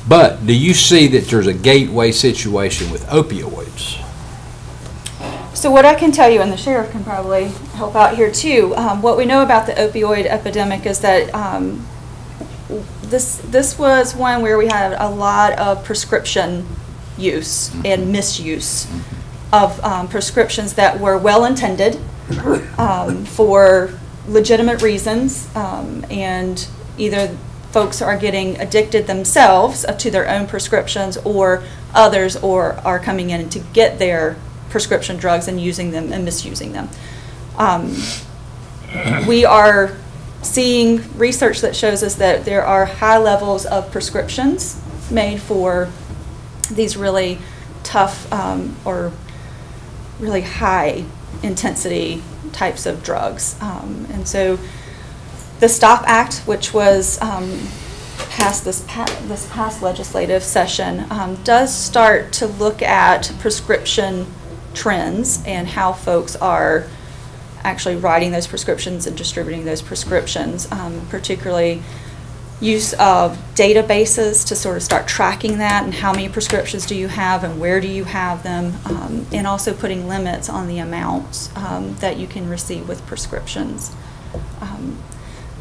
Speaker 4: But do you see that there's a gateway situation with opioids?
Speaker 11: So what I can tell you, and the sheriff can probably help out here too, um, what we know about the opioid epidemic is that um, this this was one where we had a lot of prescription use and misuse of um, prescriptions that were well intended um, for legitimate reasons, um, and either folks are getting addicted themselves to their own prescriptions, or others, or are coming in to get their prescription drugs and using them and misusing them. Um, we are seeing research that shows us that there are high levels of prescriptions made for these really tough um, or really high intensity types of drugs. Um, and so the STOP Act, which was um, passed this, pa- this past legislative session, um, does start to look at prescription trends and how folks are actually writing those prescriptions and distributing those prescriptions, um, particularly use of databases to sort of start tracking that and how many prescriptions do you have and where do you have them, um, and also putting limits on the amounts um, that you can receive with prescriptions. Um,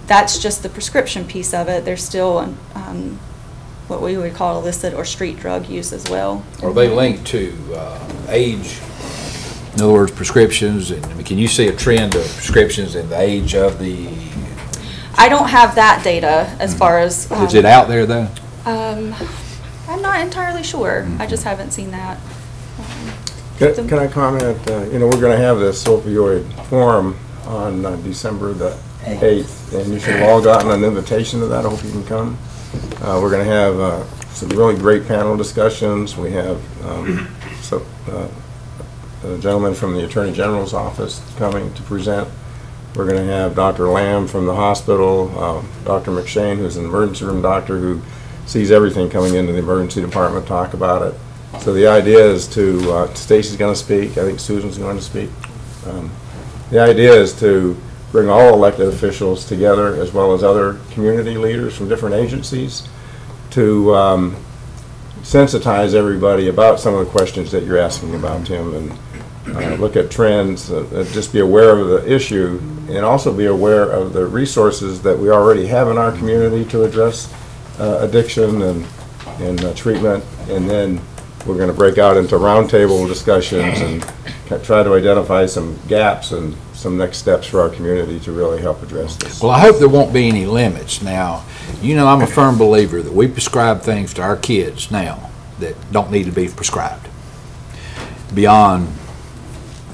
Speaker 11: that's just the prescription piece of it. There's still um, what we would call illicit or street drug use as well.
Speaker 4: Are they linked to uh, age? In other words, prescriptions, and I mean, can you see a trend of prescriptions and the age of the,
Speaker 11: I don't have that data as far as.
Speaker 4: Mm-hmm. is
Speaker 11: um,
Speaker 4: it out there though?
Speaker 11: Um, I'm not entirely sure. I just haven't seen that.
Speaker 5: Can can I comment, uh, you know, we're going to have this opioid forum on uh, December the 8th, and you should have all gotten an invitation to that, I hope you can come. Uh, We're going to have uh, some really great panel discussions, we have um, so, uh, a gentleman from the Attorney General's office coming to present. We're going to have Dr. Lamb from the hospital, uh, Dr. McShane, who's an emergency room doctor who sees everything coming into the emergency department, talk about it. So the idea is to, uh, Stacy's going to speak, I think Susan's going to speak. Um, The idea is to bring all elected officials together, as well as other community leaders from different agencies, to um, sensitize everybody about some of the questions that you're asking about, Tim, and uh, look at trends, uh, uh, just be aware of the issue, and also be aware of the resources that we already have in our community to address uh, addiction and, and uh, treatment. And then we're going to break out into roundtable discussions and try to identify some gaps and some next steps for our community to really help address this.
Speaker 4: Well, I hope there won't be any limits. Now, you know, I'm a firm believer that we prescribe things to our kids now that don't need to be prescribed beyond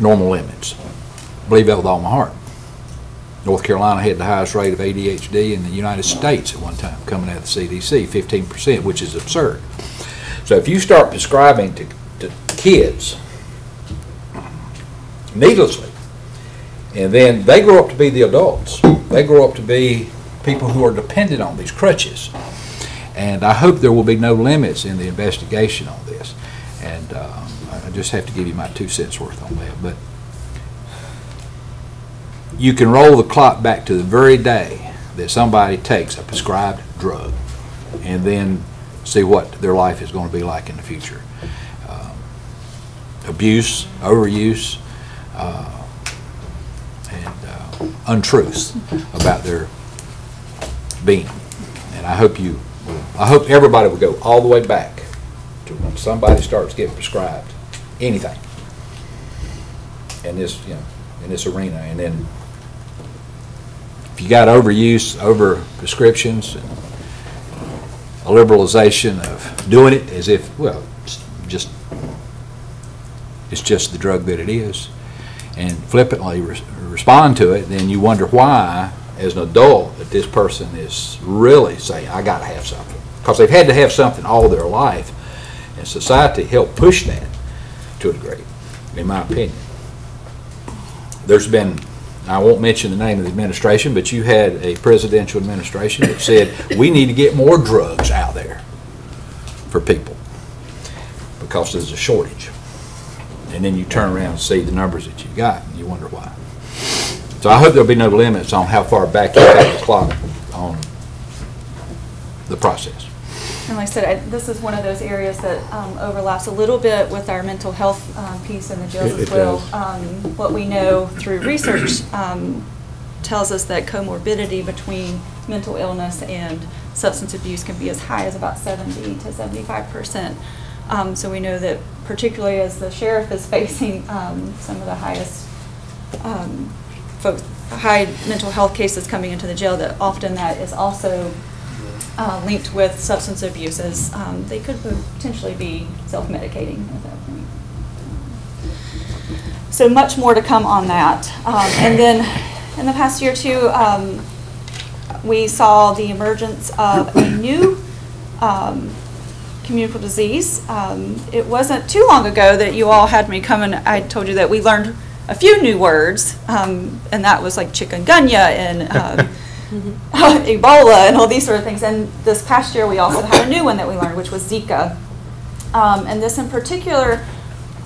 Speaker 4: normal limits. Believe that with all my heart. North Carolina had the highest rate of ADHD in the United States at one time, coming out of the CDC, 15%, which is absurd. So if you start prescribing to, to kids needlessly, and then they grow up to be the adults. They grow up to be people who are dependent on these crutches. And I hope there will be no limits in the investigation on this. And I just have to give you my two cents worth on that. But you can roll the clock back to the very day that somebody takes a prescribed drug and then see what their life is going to be like in the future. Um, Abuse, overuse, uh, and uh, untruths about their being. And I hope you, I hope everybody will go all the way back to when somebody starts getting prescribed anything in this, you know, in this arena. And then if you got overuse, over prescriptions, and a liberalization of doing it as if, well, it's just, it's just the drug that it is, and flippantly res- respond to it, then you wonder why, as an adult, that this person is really saying, I gotta have something. Because they've had to have something all their life, and society helped push that to a degree, in my opinion. There's been, I won't mention the name of the administration, but you had a presidential administration that said, we need to get more drugs out there for people, because there's a shortage. And then you turn around and see the numbers that you've got, and you wonder why. So I hope there'll be no limits on how far back you take the clock on the process.
Speaker 11: And like I said, I- this is one of those areas that um, overlaps a little bit with our mental health um, piece in the jails
Speaker 5: It-
Speaker 11: as
Speaker 5: it
Speaker 11: well.
Speaker 5: does.
Speaker 11: Um, What we know through research um, tells us that comorbidity between mental illness and substance abuse can be as high as about 70 to 75 percent. Um, So we know that particularly as the sheriff is facing um, some of the highest um, folks, high mental health cases coming into the jail, that often that is also uh, linked with substance abuse, as um, they could potentially be self-medicating at that point. So much more to come on that. Um, And then, in the past year or two, um, we saw the emergence of a new um, communicable disease. Um, It wasn't too long ago that you all had me come and I told you that we learned a few new words, um, and that was like chikungunya and um, Ebola and all these sort of things. And this past year, we also had a new one that we learned, which was Zika. Um, and this in particular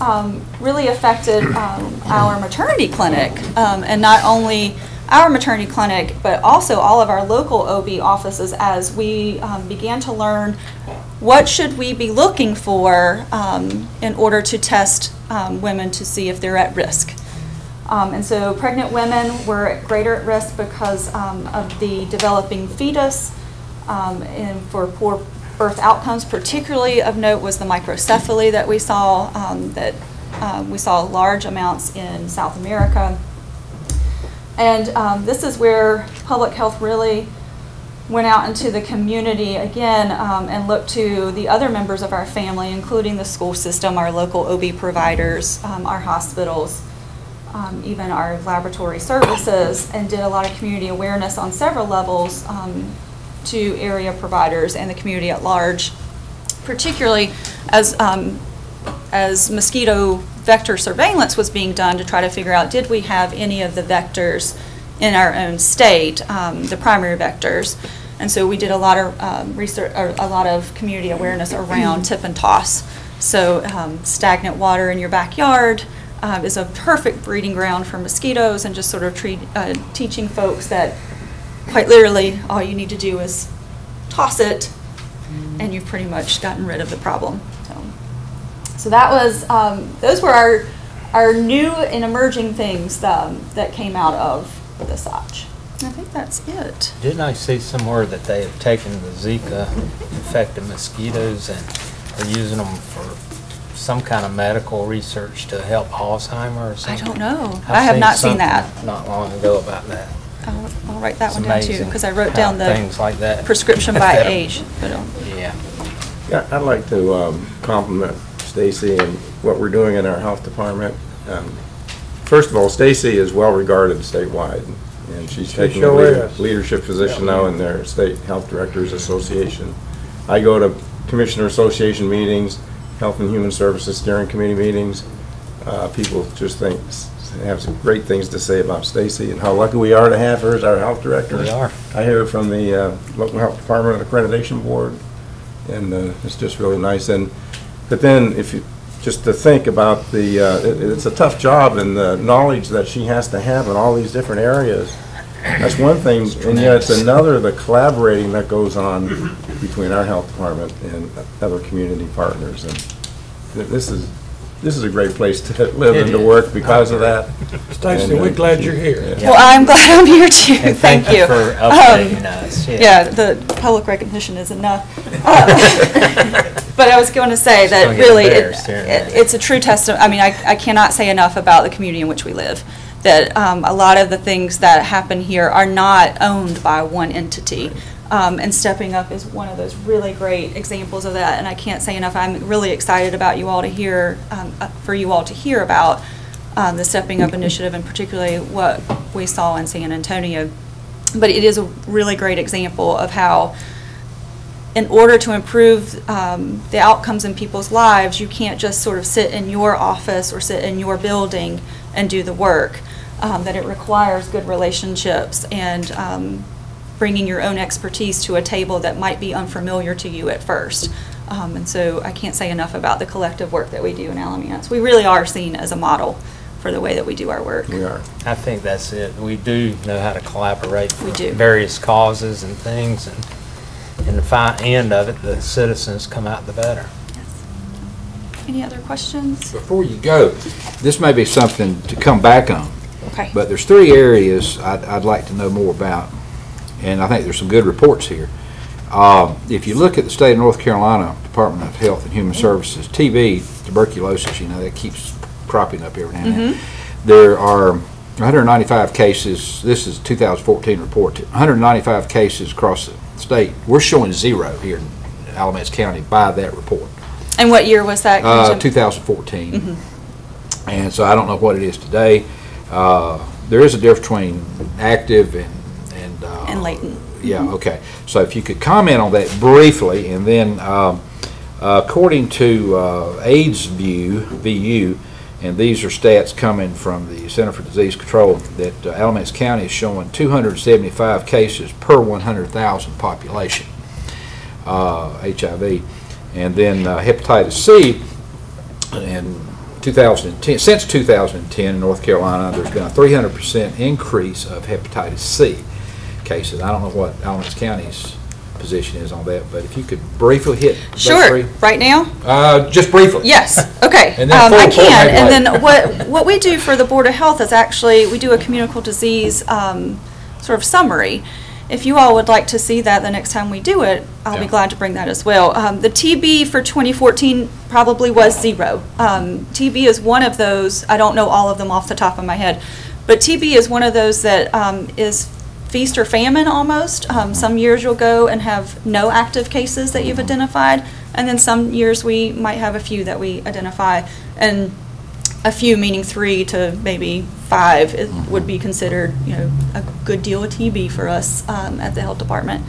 Speaker 11: um, really affected um, our maternity clinic, um, and not only our maternity clinic, but also all of our local OB offices as we um, began to learn what should we be looking for um, in order to test women to see if they're at risk. Um, and so pregnant women were at greater at risk because um, of the developing fetus um, and for poor birth outcomes. Particularly of note was the microcephaly that we saw, um, that um, we saw large amounts in South America. And um, this is where public health really went out into the community again and looked to the other members of our family, including the school system, our local OB providers, our hospitals, um, even our laboratory services, and did a lot of community awareness on several levels um, to area providers and the community at large, particularly as, um, as mosquito vector surveillance was being done to try to figure out, did we have any of the vectors in our own state, um, the primary vectors? And so we did a lot of um, research, a lot of community awareness around tip and toss. So um, stagnant water in your backyard um, is a perfect breeding ground for mosquitoes, and just sort of treat, uh, teaching folks that quite literally all you need to do is toss it, and you've pretty much gotten rid of the problem. So, so that was um, those were our are new and emerging things um, that came out of the SOTCH. I think that's it.
Speaker 2: Didn't I see somewhere that they have taken the Zika infected mosquitoes and are using them for some kind of medical research to help Alzheimer or
Speaker 11: I don't know.
Speaker 2: I've
Speaker 11: I have not seen that.
Speaker 2: Not long ago about that.
Speaker 11: I'll, I'll write that
Speaker 2: It's
Speaker 11: one down too, because I wrote down the
Speaker 2: Things like that.
Speaker 11: prescription by age. But, um,
Speaker 2: Yeah.
Speaker 5: Yeah, I'd like to um, compliment Stacy and what we're doing in our health department. Um, First of all, Stacy is well-regarded statewide, and she's
Speaker 8: She
Speaker 5: taking a leader- leadership position now in their State Health Directors Association. I go to Commissioner Association meetings, Health and Human Services Steering Committee meetings. Uh, People just think, have some great things to say about Stacy and how lucky we are to have her as our health director.
Speaker 2: We are.
Speaker 5: I hear from the uh, local health department accreditation board, and uh, it's just really nice. And, but then, if you, just to think about the, uh, it- it's a tough job, and the knowledge that she has to have in all these different areas, that's one thing, and yet it's another, the collaborating that goes on between our health department and other community partners. And th- this is, this is a great place to live and to work because of that.
Speaker 8: Stacy,
Speaker 5: And, uh,
Speaker 8: we're glad you're here.
Speaker 5: Yeah.
Speaker 11: Well, I'm glad I'm here too.
Speaker 2: And
Speaker 11: Thank you.
Speaker 2: for
Speaker 11: Um,
Speaker 2: updating us.
Speaker 11: Yeah, the public recognition is enough. Uh, But I was going to say
Speaker 2: Just
Speaker 11: that
Speaker 2: don't get
Speaker 11: really, it-
Speaker 2: embarrassed hearing
Speaker 11: it- it's a true testament, I mean, I I cannot say enough about the community in which we live. That um, a lot of the things that happen here are not owned by one entity. Um, And Stepping Up is one of those really great examples of that. And I can't say enough, I'm really excited about you all to hear, um, uh, for you all to hear about um, the Stepping Up initiative and particularly what we saw in San Antonio. But it is a really great example of how, in order to improve um, the outcomes in people's lives, you can't just sort of sit in your office or sit in your building and do the work. Um, That it requires good relationships and um, bringing your own expertise to a table that might be unfamiliar to you at first. Um, And so I can't say enough about the collective work that we do in Alamance. We really are seen as a model for the way that we do our work.
Speaker 5: We are.
Speaker 2: I think that's it. We do know how to collaborate
Speaker 11: We
Speaker 2: for
Speaker 11: do.
Speaker 2: various causes and things, and in the fine end of it, the citizens come out the better.
Speaker 11: Any other questions?
Speaker 4: Before you go, this may be something to come back on,
Speaker 11: Okay.
Speaker 4: but there's three areas I'd, I'd like to know more about, and I think there's some good reports here. Um, If you look at the state of North Carolina Department of Health and Human Services, TB, tuberculosis, you know, that keeps cropping up every now and then. There are 195 cases, this is 2014 report, 195 cases across the state. We're showing zero here in Alamance County by that report.
Speaker 11: And what year was that?
Speaker 4: Uh,
Speaker 11: tell-
Speaker 4: 2014. And so I don't know what it is today. Uh, There is a difference between active and, and. uh,
Speaker 11: And latent.
Speaker 4: Yeah, okay. So if you could comment on that briefly, and then um, according to uh, AIDS View, VU, and these are stats coming from the Center for Disease Control, that uh, Alamance County is showing 275 cases per 100,000 population, uh, HIV. And then uh, hepatitis C, in 2010, since 2010 in North Carolina, there's been a 300% increase of hepatitis C cases. I don't know what Alamance County's position is on that, but if you could briefly hit
Speaker 11: Sure, right now?
Speaker 4: Uh, just briefly.
Speaker 11: Yes, okay.
Speaker 4: And then
Speaker 11: Um, I
Speaker 4: full- full
Speaker 11: can, and then what, what we do for the Board of Health is actually, we do a communicable disease um, sort of summary. If you all would like to see that the next time we do it, I'll be glad to bring that as well. Um, The TB for 2014 probably was zero. Um, TB is one of those, I don't know all of them off the top of my head, but TB is one of those that um, is feast or famine almost. Um, Some years you'll go and have no active cases that you've identified, and then some years we might have a few that we identify. And a few meaning three to maybe five is- would be considered, you know, a good deal of TB for us um, at the health department.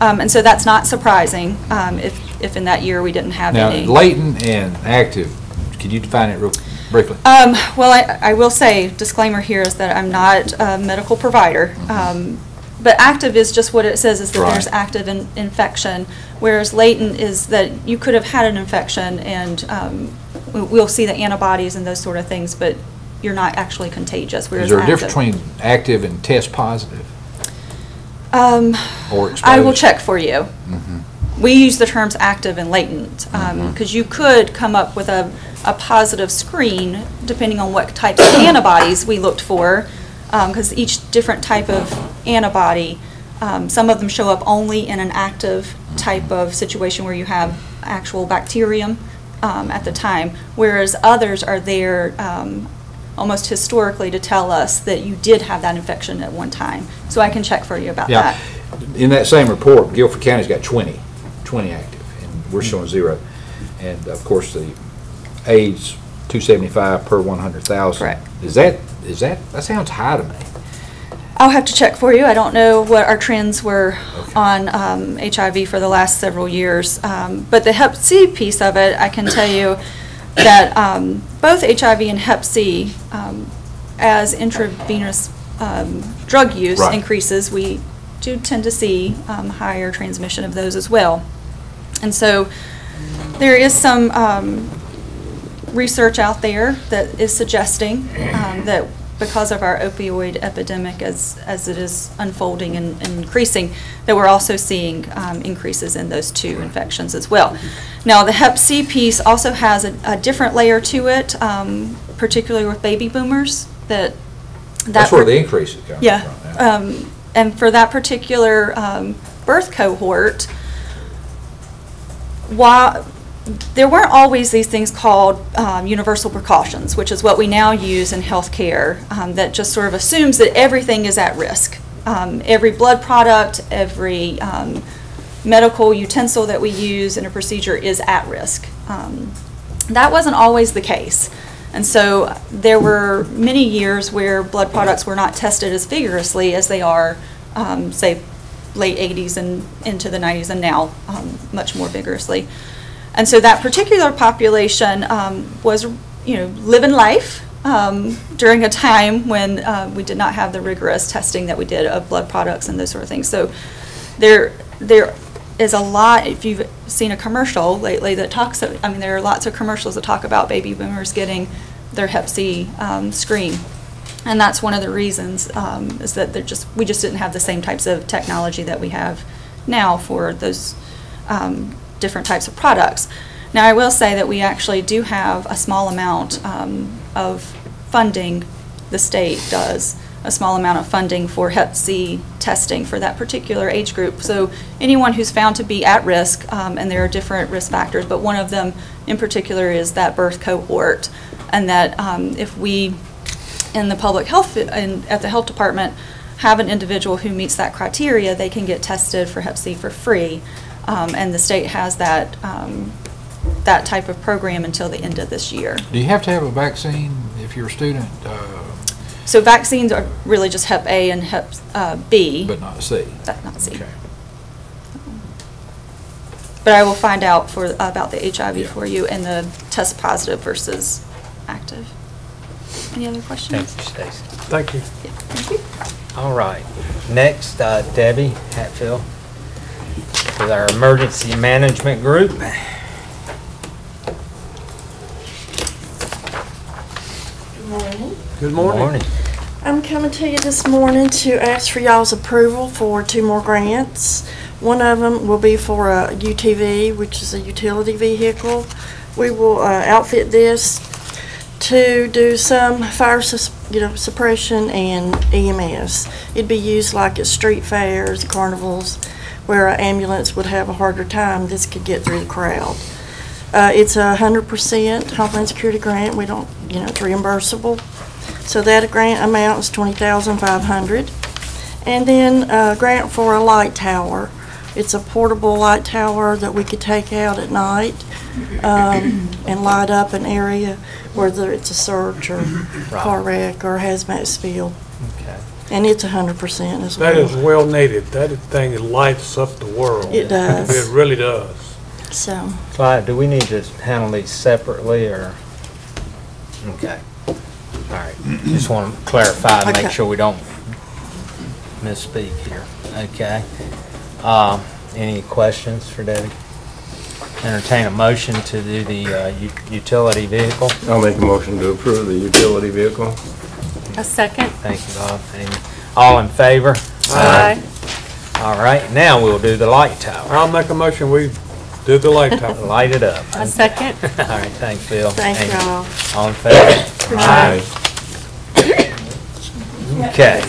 Speaker 11: Um, And so that's not surprising um, if, if in that year we didn't have
Speaker 4: Now,
Speaker 11: any.
Speaker 4: latent and active, could you define it real briefly?
Speaker 11: Um, well, I, I will say, disclaimer here is that I'm not a medical provider. Um, but active is just what it says, is that there's active in, infection, whereas latent is that you could have had an infection and, um, we'll see the antibodies and those sort of things, but you're not actually contagious, whereas
Speaker 4: Is there a difference between active and test positive
Speaker 11: Um,
Speaker 4: or exposed?
Speaker 11: I will check for you.
Speaker 4: Mhm.
Speaker 11: we use the terms active and latent, because you could come up with a, a positive screen, depending on what types of antibodies we looked for, because each different type of antibody, um, some of them show up only in an active type of situation where you have actual bacterium um, at the time, whereas others are there um, almost historically to tell us that you did have that infection at one time. So I can check for you about
Speaker 4: Yeah,
Speaker 11: that.
Speaker 4: in that same report, Guilford County's got 20, 20 active, and we're showing zero. And of course, the AIDS, 275 per 100,000.
Speaker 11: Correct.
Speaker 4: Is that, is that, that sounds high to me.
Speaker 11: I'll have to check for you. I don't know what our trends were on um, HIV for the last several years. Um, But the Hep C piece of it, I can tell you that um, both HIV and Hep C, um, as intravenous um, drug use
Speaker 4: Right.
Speaker 11: increases, we do tend to see um, higher transmission of those as well. And so there is some um, research out there that is suggesting um, that because of our opioid epidemic as, as it is unfolding and and increasing, that we're also seeing um, increases in those two infections as well. Now, the Hep C piece also has a, a different layer to it, um, particularly with baby boomers, that. that
Speaker 4: That's where the increase is coming
Speaker 11: Yeah,
Speaker 4: from.
Speaker 11: um, and for that particular um, birth cohort, while, there weren't always these things called um, universal precautions, which is what we now use in healthcare, um, that just sort of assumes that everything is at risk. Um, Every blood product, every um, medical utensil that we use in a procedure is at risk. Um, That wasn't always the case. And so there were many years where blood products were not tested as vigorously as they are, um, say, late 80s and into the 90s, and now much more vigorously. And so that particular population um, was, you know, living life um, during a time when uh, we did not have the rigorous testing that we did of blood products and those sort of things. So there, there is a lot, if you've seen a commercial lately that talks, I mean, there are lots of commercials that talk about baby boomers getting their Hep C um, screen. And that's one of the reasons, um, is that they're just, we just didn't have the same types of technology that we have now for those um, different types of products. Now, I will say that we actually do have a small amount um, of funding, the state does, a small amount of funding for Hep C testing for that particular age group. So anyone who's found to be at risk, um, and there are different risk factors, but one of them in particular is that birth cohort. And that um, if we, in the public health, in, at the health department, have an individual who meets that criteria, they can get tested for Hep C for free. Um, And the state has that, um, that type of program until the end of this year.
Speaker 4: Do you have to have a vaccine if you're a student, uh,
Speaker 11: So vaccines are really just Hep A and Hep uh, B.
Speaker 4: but not C?
Speaker 11: But not C.
Speaker 4: Okay.
Speaker 11: But I will find out for, about the HIV
Speaker 4: Yeah.
Speaker 11: for you and the test positive versus active. Any other questions?
Speaker 2: Thank you, Stacy.
Speaker 8: Thank you.
Speaker 11: Yeah, Thank you.
Speaker 2: All right. Next, uh, Debbie Hatfield with our Emergency Management Group.
Speaker 12: Good morning.
Speaker 8: Good morning. morning.
Speaker 12: I'm coming to you this morning to ask for y'all's approval for two more grants. One of them will be for a UTV, which is a utility vehicle. We will uh, outfit this to do some fire, sus- you know, suppression and EMS. It'd be used like at street fairs, carnivals, where an ambulance would have a harder time. This could get through the crowd. Uh, It's a hundred percent Homeland Security grant. We don't, you know, it's reimbursable. So that grant amount is twenty thousand five hundred. And then a grant for a light tower. It's a portable light tower that we could take out at night um, and light up an area, whether it's a search or car wreck or hazmat spill.
Speaker 2: Okay.
Speaker 12: And it's a hundred percent as well.
Speaker 8: That is well needed. That thing lights up the world.
Speaker 12: It does.
Speaker 8: It really does.
Speaker 12: So,
Speaker 2: Clyde, do we need to handle these separately, or? Okay. All right. Just want to clarify, and make sure we don't misspeak here. Okay. Um, Any questions for Debbie? Entertain a motion to do the uh, utility vehicle.
Speaker 5: I'll make a motion to approve the utility vehicle.
Speaker 3: A second?
Speaker 2: Thank you, Bob. Amy. All in favor?
Speaker 3: Aye.
Speaker 2: All right, now we'll do the light tower.
Speaker 8: I'll make a motion, we do the light tower.
Speaker 2: Light it up.
Speaker 3: A second.
Speaker 2: All right, thanks, Bill.
Speaker 12: Thank
Speaker 2: Amy.
Speaker 12: y'all.
Speaker 2: All in favor?
Speaker 3: Aye.
Speaker 2: Okay.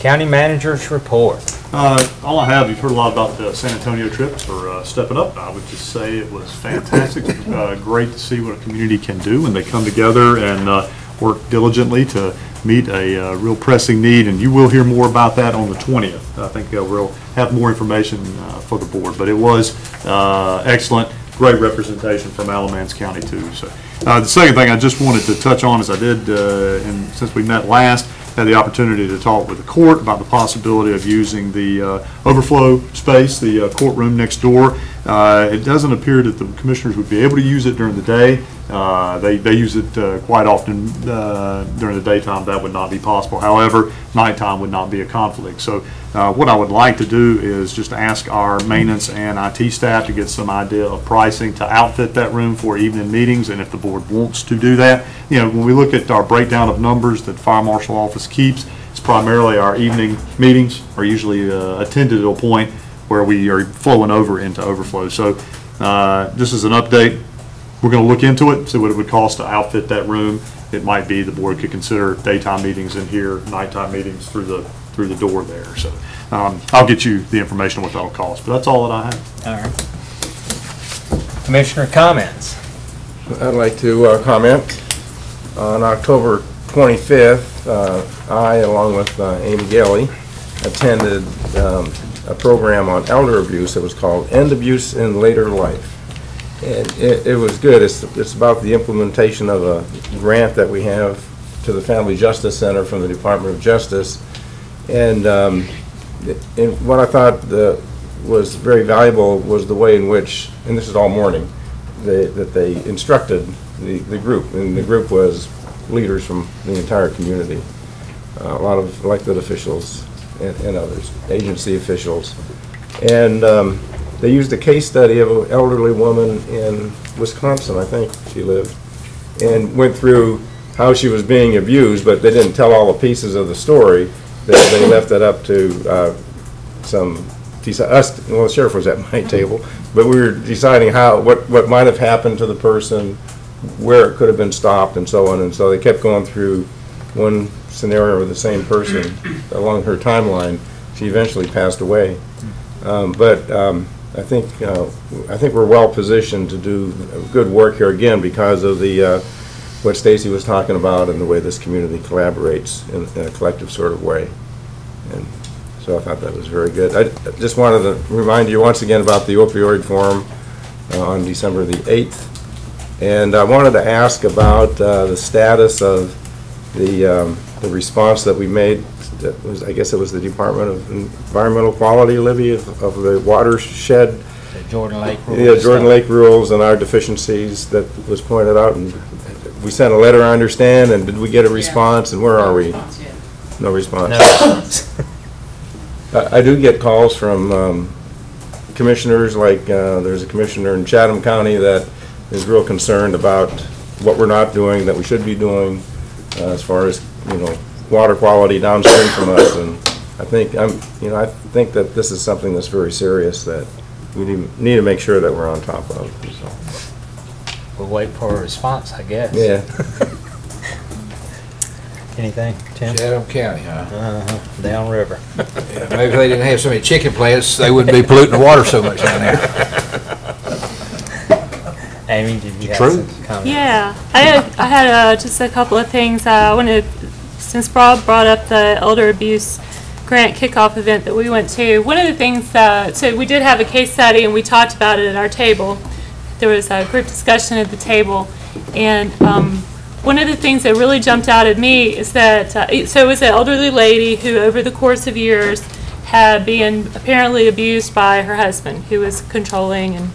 Speaker 2: County managers report.
Speaker 13: Uh, All I have, you've heard a lot about the San Antonio trip for uh, stepping up. I would just say it was fantastic. Uh, Great to see what a community can do when they come together and uh, work diligently to meet a uh, real pressing need. And you will hear more about that on the 20th. I think uh, we'll have more information uh, for the board. But it was uh, excellent, great representation from Alamance County too. So uh, the second thing I just wanted to touch on is I did, uh, and since we met last, had the opportunity to talk with the court about the possibility of using the overflow space, the courtroom next door. Uh, It doesn't appear that the commissioners would be able to use it during the day. Uh, They, they use it uh, quite often uh, during the daytime, that would not be possible. However, nighttime would not be a conflict. So uh, what I would like to do is just ask our maintenance and IT staff to get some idea of pricing to outfit that room for evening meetings, and if the board wants to do that. You know, when we look at our breakdown of numbers that fire marshal office keeps, it's primarily our evening meetings are usually uh, attended at a point where we are flowing over into overflow. So uh, this is an update. We're going to look into it, see what it would cost to outfit that room. It might be the board could consider daytime meetings in here, nighttime meetings through the, through the door there. So um, I'll get you the information on what that'll cost, but that's all that I have.
Speaker 2: All right. Commissioner comments.
Speaker 5: I'd like to uh, comment. On October 25th, uh, I, along with uh, Amy Galey, attended um, a program on elder abuse that was called End Abuse in Later Life. And it it was good. It's it's about the implementation of a grant that we have to the Family Justice Center from the Department of Justice. And um, and what I thought the- was very valuable was the way in which, and this is all morning, they- that they instructed the, the group, and the group was leaders from the entire community, Uh, a lot of elected officials and and others, agency officials. And um, they used a case study of an elderly woman in Wisconsin, I think she lived, and went through how she was being abused, but they didn't tell all the pieces of the story. They, they left it up to uh, some, us, well, the sheriff was at my table, but we were deciding how, what, what might have happened to the person, where it could have been stopped and so on, and so they kept going through one scenario with the same person along her timeline. She eventually passed away. Um, But um, I think, uh, I think we're well-positioned to do good work here again because of the, uh, what Stacy was talking about and the way this community collaborates in in a collective sort of way. And so I thought that was very good. I I just wanted to remind you once again about the opioid forum uh, on December the 8th. And I wanted to ask about uh, the status of the, um, the response that we made, that was, I guess it was the Department of Environmental Quality, Libby, of of the watershed
Speaker 2: The Jordan Lake rules.
Speaker 5: yeah, Jordan Lake rules and our deficiencies that was pointed out, and we sent a letter, I understand, and did we get a response, and where are we? No response.
Speaker 2: No.
Speaker 5: I I do get calls from um, commissioners, like, uh, there's a commissioner in Chatham County that is real concerned about what we're not doing, that we should be doing, uh, as far as, you know, water quality downstream from us, and I think, I'm, you know, I think that this is something that's very serious, that we need need to make sure that we're on top of, so.
Speaker 2: We'll wait for a response, I guess.
Speaker 5: Yeah.
Speaker 2: Anything, Tim?
Speaker 4: Chatham County, huh?
Speaker 2: Uh-huh, downriver.
Speaker 4: Yeah, Maybe if they didn't have so many chicken plants, they wouldn't be polluting the water so much down there.
Speaker 2: Amy, did you have
Speaker 4: True.
Speaker 2: some comments?
Speaker 3: Yeah, I had, I had uh, just a couple of things. Uh, I wanted, since Rob brought up the elder abuse grant kickoff event that we went to, one of the things, uh, so we did have a case study and we talked about it at our table. There was a group discussion at the table. And um, one of the things that really jumped out at me is that, uh, so it was an elderly lady who, over the course of years, had been apparently abused by her husband, who was controlling and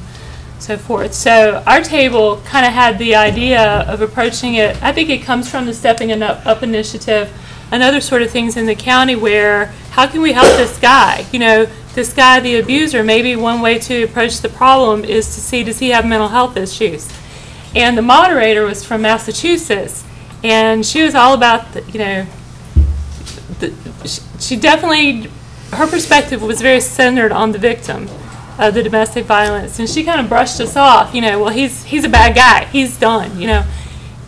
Speaker 3: so forth. So our table kind of had the idea of approaching it, I think it comes from the Stepping Up Up initiative and other sort of things in the county where, how can we help this guy? You know, this guy, the abuser, maybe one way to approach the problem is to see, does he have mental health issues? And the moderator was from Massachusetts, and she was all about, the, you know, the, sh- she definitely her perspective was very centered on the victim of the domestic violence, and she kind of brushed us off. You know, well, he's he's a bad guy. He's done. You know,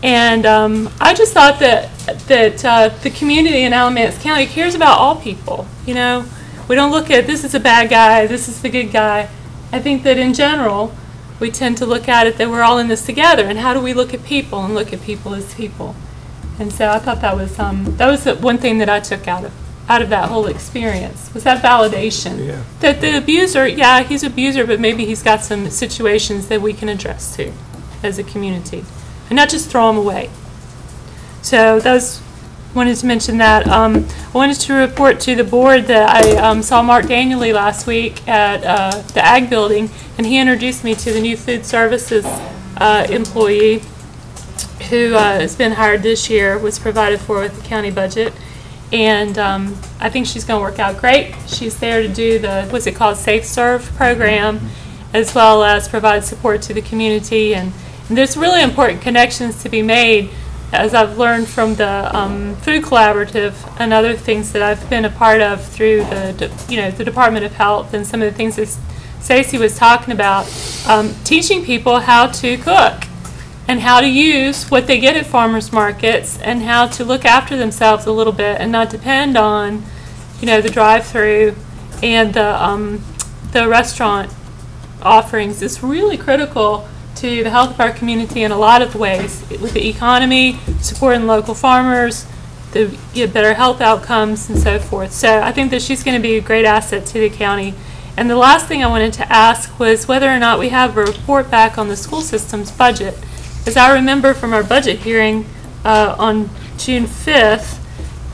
Speaker 3: and um, I just thought that that uh, the community in Alamance County cares about all people. You know, we don't look at this is a bad guy, this is the good guy. I think that in general, we tend to look at it that we're all in this together, and how do we look at people and look at people as people? And so I thought that was um, that was one thing that I took out of out of that whole experience was that validation
Speaker 5: Yeah.
Speaker 3: that the abuser, yeah, he's an abuser, but maybe he's got some situations that we can address too as a community, and not just throw him away. So those wanted to mention that. Um, I wanted to report to the board that I um, saw Mark Daniely last week at uh, the Ag Building, and he introduced me to the new food services uh, employee who uh, has been hired this year, was provided for with the county budget. And um, I think she's going to work out great. She's there to do the, what's it called, Safe Serve program, as well as provide support to the community. And, and there's really important connections to be made, as I've learned from the um, Food Collaborative and other things that I've been a part of through the, you know, the Department of Health and some of the things that Stacy was talking about, um, teaching people how to cook and how to use what they get at farmers markets and how to look after themselves a little bit and not depend on, you know, the drive-through and the um, the restaurant offerings. It's really critical to the health of our community in a lot of ways with the economy, supporting local farmers, the get better health outcomes and so forth. So I think that she's going to be a great asset to the county. And the last thing I wanted to ask was whether or not we have a report back on the school system's budget. As I remember from our budget hearing uh, on June 5th,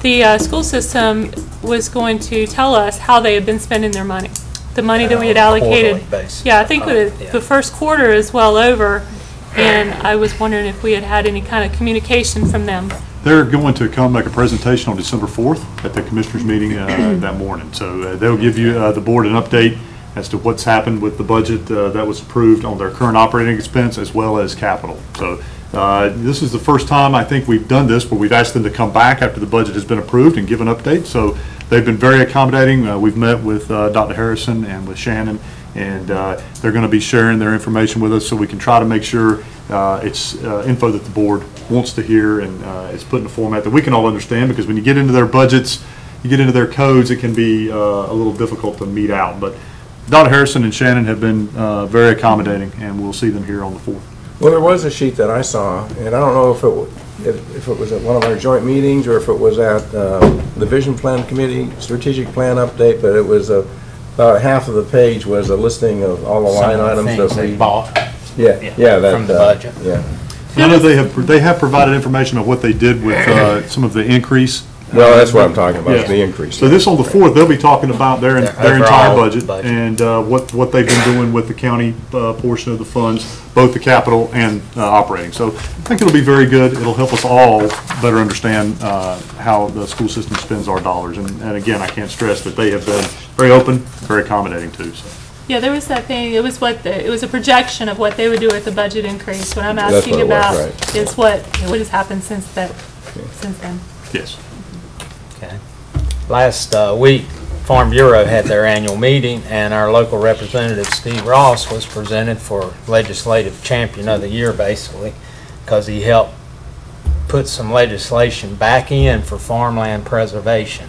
Speaker 3: the uh, school system was going to tell us how they had been spending their money. The money that we had
Speaker 2: on a
Speaker 3: allocated.
Speaker 2: quarterly.
Speaker 3: Yeah, I think
Speaker 2: Oh,
Speaker 3: the,
Speaker 2: yeah.
Speaker 3: the first quarter is well over, and I was wondering if we had had any kind of communication from them.
Speaker 13: They're going to come make a presentation on December 4th at the commissioners' meeting uh, that morning. So uh, they'll give you, uh, the board, an update as to what's happened with the budget uh, that was approved on their current operating expense as well as capital. So uh, this is the first time I think we've done this but we've asked them to come back after the budget has been approved and give an update. So they've been very accommodating. Uh, We've met with uh, Dr. Harrison and with Shannon, and uh, they're going to be sharing their information with us so we can try to make sure uh, it's info that the board wants to hear and it's put in a format that we can all understand, because when you get into their budgets, you get into their codes, it can be a little difficult to meet out. But Dr. Harrison and Shannon have been uh, very accommodating, and we'll see them here on the 4th.
Speaker 5: Well, there was a sheet that I saw, and I don't know if it, if if it was at one of our joint meetings or if it was at uh, the Vision Plan Committee Strategic Plan Update, but it was a, about half of the page was a listing of all the
Speaker 2: Some
Speaker 5: line
Speaker 2: of the
Speaker 5: items
Speaker 2: things
Speaker 5: that
Speaker 2: they
Speaker 5: we.
Speaker 2: bought.
Speaker 5: Yeah,
Speaker 2: Yeah,
Speaker 5: yeah, that.
Speaker 2: from the
Speaker 5: uh,
Speaker 2: budget.
Speaker 5: Yeah.
Speaker 13: I know they have, they have provided information on what they did with uh, some of the increase.
Speaker 5: Well, that's what I'm talking about, is
Speaker 13: Yeah.
Speaker 5: the increase.
Speaker 13: So this on the 4th, they'll be talking about their,
Speaker 2: Their
Speaker 13: their entire
Speaker 2: overall
Speaker 13: budget
Speaker 2: budget.
Speaker 13: and uh, what, what they've been doing with the county uh, portion of the funds, both the capital and uh, operating. So I think it'll be very good. It'll help us all better understand uh, how the school system spends our dollars. And and again, I can't stress that they have been very open, very accommodating too, so.
Speaker 3: Yeah, there was that thing, it was what, the it was a projection of what they would do with the budget increase. What I'm
Speaker 5: That's
Speaker 3: asking
Speaker 5: what it was,
Speaker 3: about
Speaker 5: right.
Speaker 3: is what, what has happened since that, since then.
Speaker 13: Yes.
Speaker 2: Okay. Last uh, week, Farm Bureau had their annual meeting, and our local representative, Steve Ross, was presented for Legislative Champion of the Year, basically, because he helped put some legislation back in for farmland preservation.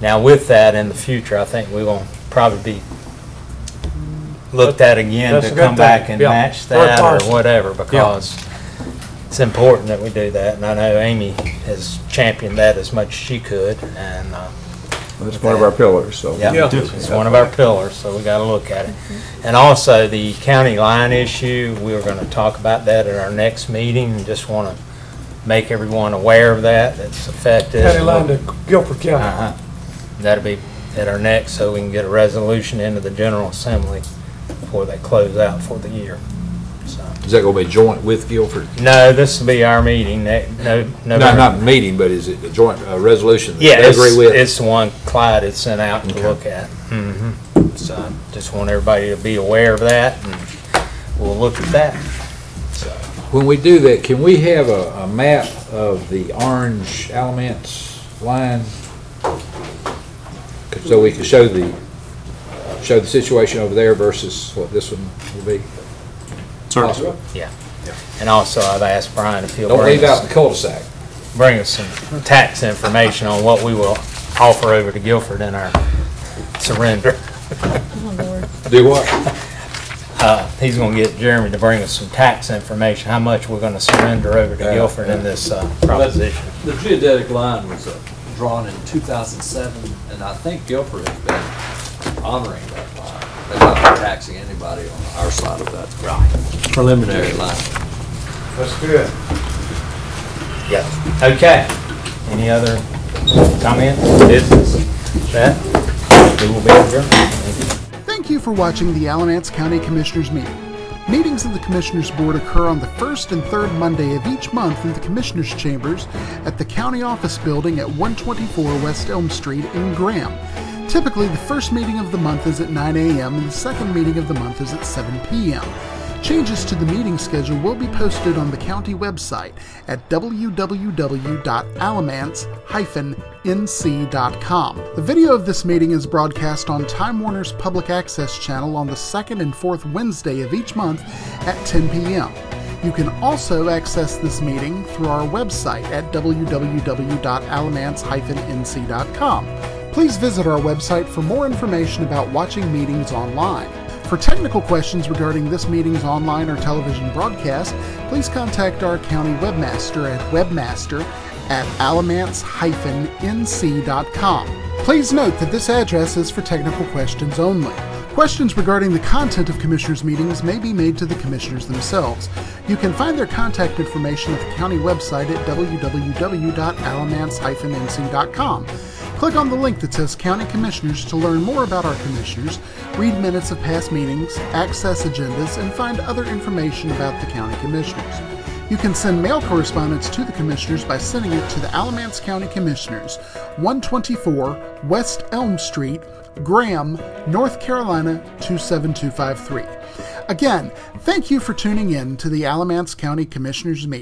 Speaker 2: Now, with that, in the future, I think we will probably be looked at again
Speaker 8: That's
Speaker 2: to come back and
Speaker 8: yeah.
Speaker 2: match that or whatever, because it's important that we do that, and I know Amy has championed that as much as she could, and, uh,
Speaker 5: It's one of our pillars, so.
Speaker 2: yeah,
Speaker 8: Yeah.
Speaker 2: it's one of our pillars, so we gotta look at it. And also, the county line issue, we were gonna talk about that at our next meeting, and just wanna make everyone aware of that, that's effective.
Speaker 8: County line to Guilford County.
Speaker 2: Uh-huh. That'll be at our next, so we can get a resolution into the General Assembly before they close out for the year.
Speaker 4: Is that gonna be joint with Guilford?
Speaker 2: No, this will be our meeting, ne- no,
Speaker 4: No, not meeting, but is it a joint uh, resolution that
Speaker 2: Yeah,
Speaker 4: they
Speaker 2: it's,
Speaker 4: agree with?
Speaker 2: it's the one Clyde had sent out to look at. hmm So, just want everybody to be aware of that, and we'll look at that. So,
Speaker 4: When we do that, can we have a, a map of the orange Alamance line? so we can show the, show the situation over there versus what this one will be. Possible.
Speaker 2: Yeah. And also, I've asked Brian if he'll
Speaker 4: Don't
Speaker 2: bring
Speaker 4: leave out the cul-de-sac.
Speaker 2: bring us some tax information on what we will offer over to Guilford in our surrender.
Speaker 4: Do what?
Speaker 2: Uh, he's gonna get Jeremy to bring us some tax information, how much we're gonna surrender over to
Speaker 4: Yeah.
Speaker 2: Guilford in this uh, proposition.
Speaker 14: The geodetic line was uh, drawn in 2007, and I think Guilford has been honoring that line. They're not taxing anybody on our side of that. Right. Preliminary line.
Speaker 2: That's good. Yep. Okay. Any other comments, business? That, we will be adjourned. Thank you.
Speaker 1: Thank you for watching the Alamance County Commissioners meeting. Meetings of the Commissioners Board occur on the first and third Monday of each month in the Commissioners' Chambers at the County Office Building at 124 West Elm Street in Graham. Typically, the first meeting of the month is at 9 a.m. and the second meeting of the month is at 7 p.m. Changes to the meeting schedule will be posted on the county website at www.alamance-nc.com. The video of this meeting is broadcast on Time Warner's public access channel on the second and fourth Wednesday of each month at 10 p.m. You can also access this meeting through our website at www.alamance-nc.com. Please visit our website for more information about watching meetings online. For technical questions regarding this meeting's online or television broadcast, please contact our county webmaster at webmaster at alamance-nc.com. Please note that this address is for technical questions only. Questions regarding the content of commissioners' meetings may be made to the commissioners themselves. You can find their contact information at the county website at www.alamance-nc.com. Click on the link that says County Commissioners to learn more about our commissioners, read minutes of past meetings, access agendas, and find other information about the County Commissioners. You can send mail correspondence to the Commissioners by sending it to the Alamance County Commissioners, 124 West Elm Street, Graham, North Carolina 27253. Again, thank you for tuning in to the Alamance County Commissioners meeting.